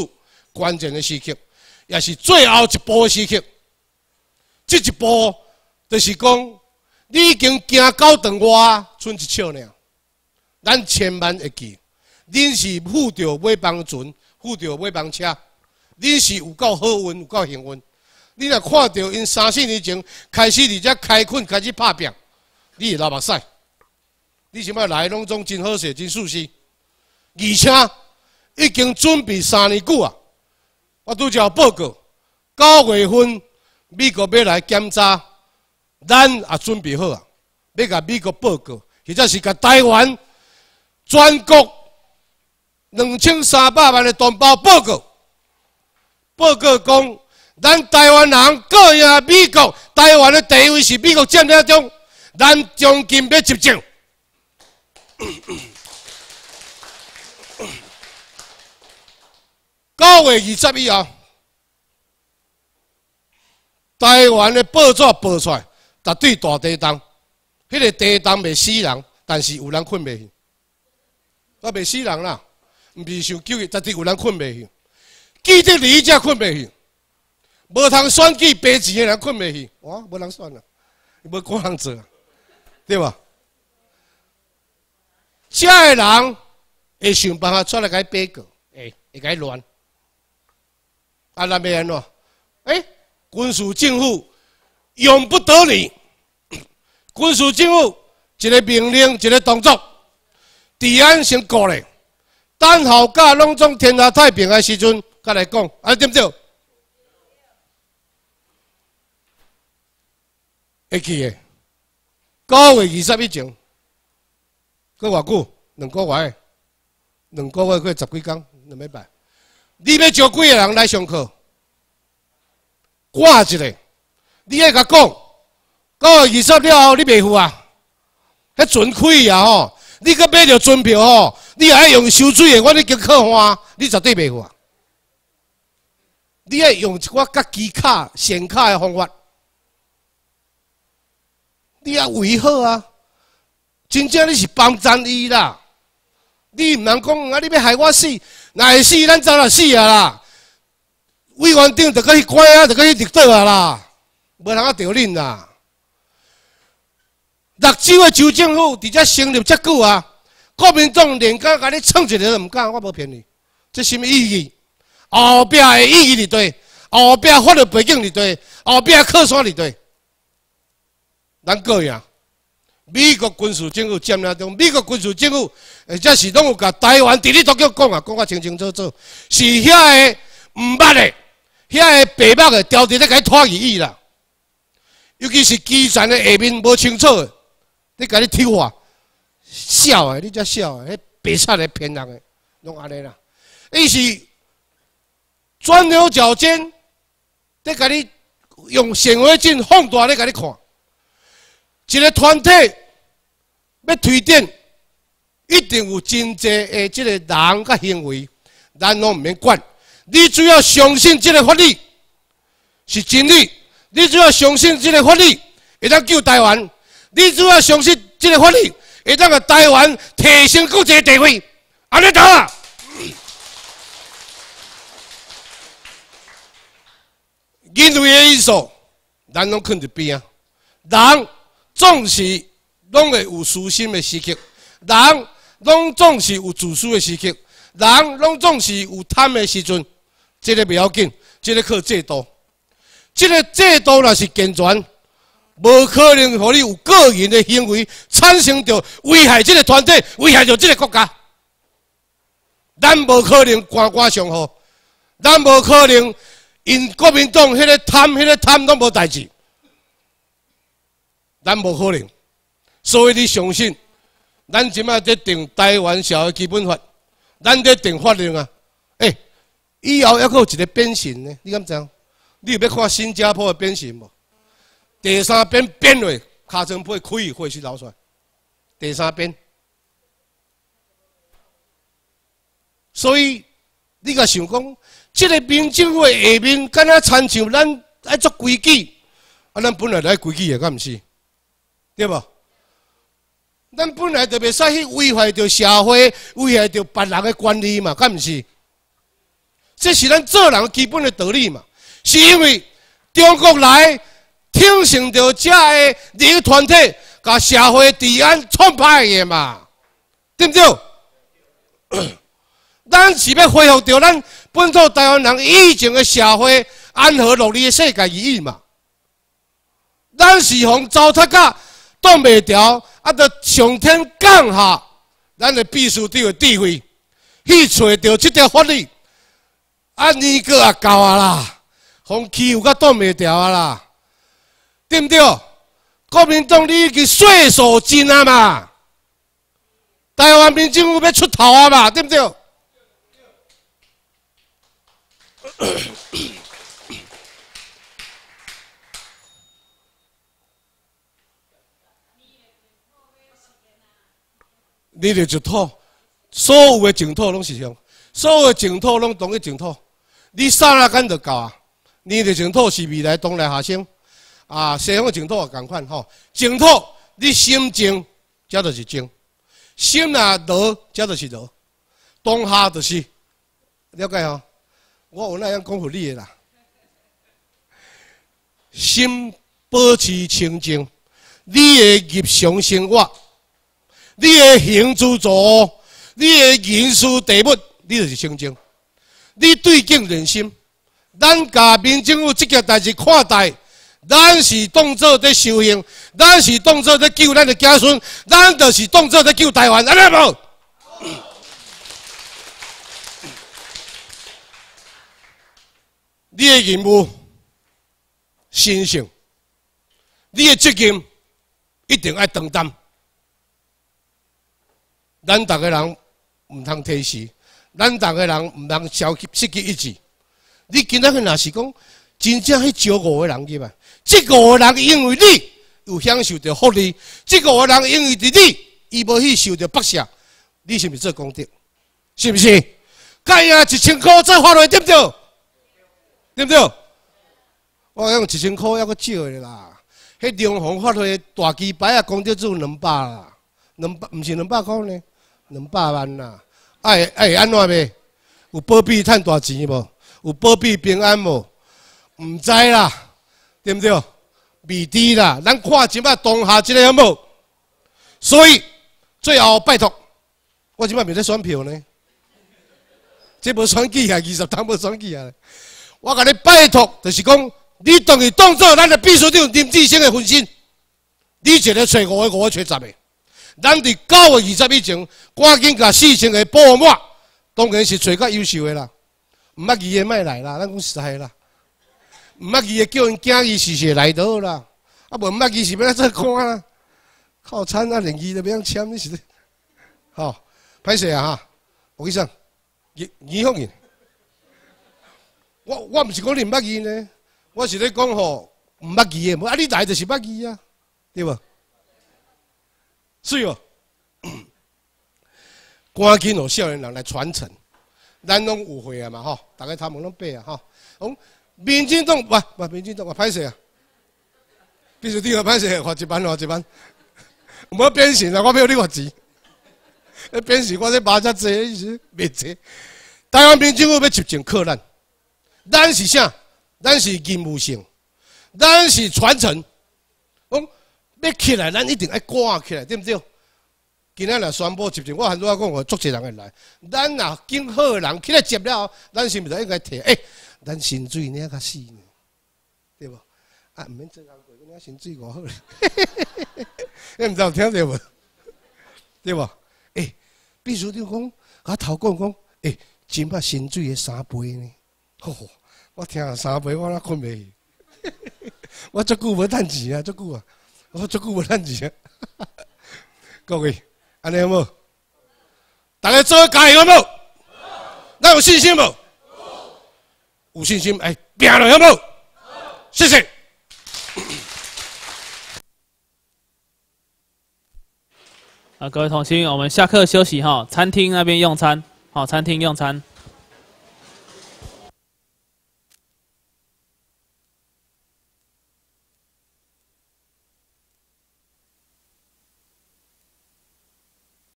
关键的时刻，也是最后一步的时刻。这一步就是讲，你已经行到长外，剩一笑尔。咱千万会记。恁是富着买房船，富着买房车，恁是有够好运，有够幸运。你若看到因三四年前开始伫遮开垦，开始拍拼，你会流目屎。你想要来拢总真好势，真舒适，而且已经准备三年久啊！我拄则有报告，九月份美国要来检查，咱也准备好啊，要甲美国报告，或者是甲台湾全国。两千三百万的同胞报告，报告讲，咱台湾人各赢美国，台湾的地位是美国占领中，咱将近要执政。九月二十一号，台湾的报纸报出来，绝对大地震，迄个地震未死人，但是有人困未去，我未死人啦。毋是想救伊，绝对有人困袂去。记者你才困袂去，无通选举白钱的人困袂去，哇，无人选啦，无个人做，对吧？遮个人会想办法出来甲伊背个，会会甲伊乱。啊，那要安怎？诶，军事政府用不得你，[COUGHS] 军事政府一个命令，一个动作，治安先过来。等候假拢总天下太平的时阵，再来讲，啊对不对？会记的，九月二十一前，过偌久？两个月，两个月过十几天，两礼拜。你要招几个人来上课？挂一个，你要甲讲，九月二十了后你袂付啊？迄船开啊吼！你搁买着船票吼？你爱用收水的，我你叫客花，你绝对袂付啊。你爱用一寡甲机卡、显卡的方法，你要为好啊！真正你是帮战伊啦，你毋通讲啊！你要害我死，那会死？咱早就死啊啦！委员长就搁去关啊，就搁去入倒啊啦，无人啊着恁啦。六州的州政府伫遮成立遮久啊！国民党连敢甲你创一个都毋敢，我无骗你，这什么意义？后壁的意义伫对，后壁法律背景伫对，后壁靠山伫对，咱个样，美国军事政府占领中，美国军事政府，或者是拢有甲台湾地理当局讲啊，讲啊清清楚楚，是遐个毋捌的，遐个白目的调伫咧甲拖去伊啦，尤其是基层的下面无清楚，你甲你挑啊。笑诶，你才笑诶，迄白菜诶骗人诶，拢安尼啦。伊是钻牛角尖，在甲你用显微镜放大咧，甲你看。一个团体要推展，一定有真济诶，即个人甲行为，咱拢毋免管。你只要相信即个法律是真理，你只要相信即个法律会当救台湾，你只要相信即个法律。会当个台湾提升国际地位，安尼得。[COUGHS] 人类的艺术，咱拢看一边啊。人总是拢会有私心的时刻，人拢总是有自私的时刻，人拢总是有贪的时阵。这个不要紧，这个靠制度。这个制度若是健全，无可能让你有个人的行为产生着危害这个团体、危害着这个国家。咱无可能官官相护，咱无可能因国民党迄个贪、迄个贪拢无代志，咱无可能。所以你相信，咱即马在定台湾社会基本法，咱在定法令啊，诶，以后还阁有一个变形呢，你敢知？你有要看新加坡的变形无？第三遍变落，卡层会开会去捞出来。第三遍，所以你甲想讲，这个民政府下面敢若参照咱爱做规矩，啊，咱本来来规矩的，敢毋是？对无？咱本来就袂使去危害着社会，危害着别人的权利嘛，敢毋是？这是咱做人基本的道理嘛。是因为中国来挺成着这个利益团体，甲社会治安创歹的嘛，对不对？[COUGHS] 咱是要恢复着咱本土台湾人以前的社会安和乐利的世界意义嘛？咱是从糟蹋甲挡袂牢，啊，着上天降下咱的秘书长的智慧，去找着这条法律，啊，年过也够啊啦。风欺负甲挡袂牢啊啦，对不对？国民党你已经岁数尽啊嘛，台湾民政府要出头啊嘛，对不对？你的净土，所有的净土拢是像，所有的净土拢同一净土，你刹那间就够啊！你的净土是未来东来下生，啊，西方净土也共款吼。净土，你心静，这就是静；心啊热，这就是热。当下就是了解吼。我有那样讲互你的啦。心保持清净，你的日常生活，你的行住坐，你的言事地物，你就是清净。你对敬人心。咱甲民政府这件代志看待，咱是当作在修行，咱是当作在救咱的子孙，咱就是当作在救台湾，安尼无？你的任务神圣，你的责任一定要承担。咱逐个人毋通提示，咱逐个人毋通消极失去意志。你今仔日若是讲真正去招五个人去嘛？这五个人因为你有享受到福利，这五个人因为你，伊无去受到剥削，你是毋是做功德？是毋是？该啊一千块做发落对不对？对不对？我用一千块还阁少的啦。迄中红发的大鸡排啊，功德只有两百啦，两百毋是两百块呢，两百万啦。爱爱安怎袂？有保庇趁大钱无？有保庇平安无？毋知啦，对不对？未知啦，咱看即摆当下即个有无？所以最后拜托，我即摆未在选票呢，这无选举啊，二十档无选举啊。我甲你拜托，就是讲，你等于当做咱的秘书长林志升的分身，你一个找五个，五个找十个。咱伫九月二十以前，赶紧甲事情给补满，当然是找较优秀的啦。毋捌伊的莫来啦，咱讲实在啦。毋捌伊的叫因囝伊是是来倒啦。啊，无毋捌伊是要怎看啊？靠餐啊，连伊都要签，你是？吼，歹势啊哈！我跟你讲，你你好人。我我毋是讲你毋捌伊呢，我是咧讲吼，毋捌伊的，无啊，你来就是捌伊啊，对无？是哦，[COUGHS] 赶紧让少年人来传承。咱拢有会啊嘛吼，大家他们拢背啊吼。讲民进党，哇哇民进党，我歹势啊！必须听我歹势，罚一班罚一班。唔好变形啊！我没有你罚钱。[LAUGHS] 变形我这八只济意思未济。台湾民政府要集中克难，咱是啥？咱是任务性，咱是传承。要起来，咱一定爱赶起来，对不对？今仔来宣布集中，我很多讲，我足济人会来。咱若经好人起来接了，咱是毋是应该提？诶，咱薪水呢较死呢，对无？啊，毋免做工过，咱薪水偌好咧。[LAUGHS] 你毋知有听着无？对无？诶，秘书长讲，我头讲讲，诶，今摆薪水诶三倍呢。吼，我听三倍，我哪困袂？[LAUGHS] 我足久无趁钱啊，足久啊，我足久无趁钱啊。各位。安尼好无？大家做加油好无？咱有信心无？有信心哎，拼了好无？谢谢。
啊，各位同学，我们下课休息哈，餐厅那边用餐，好，餐厅用餐。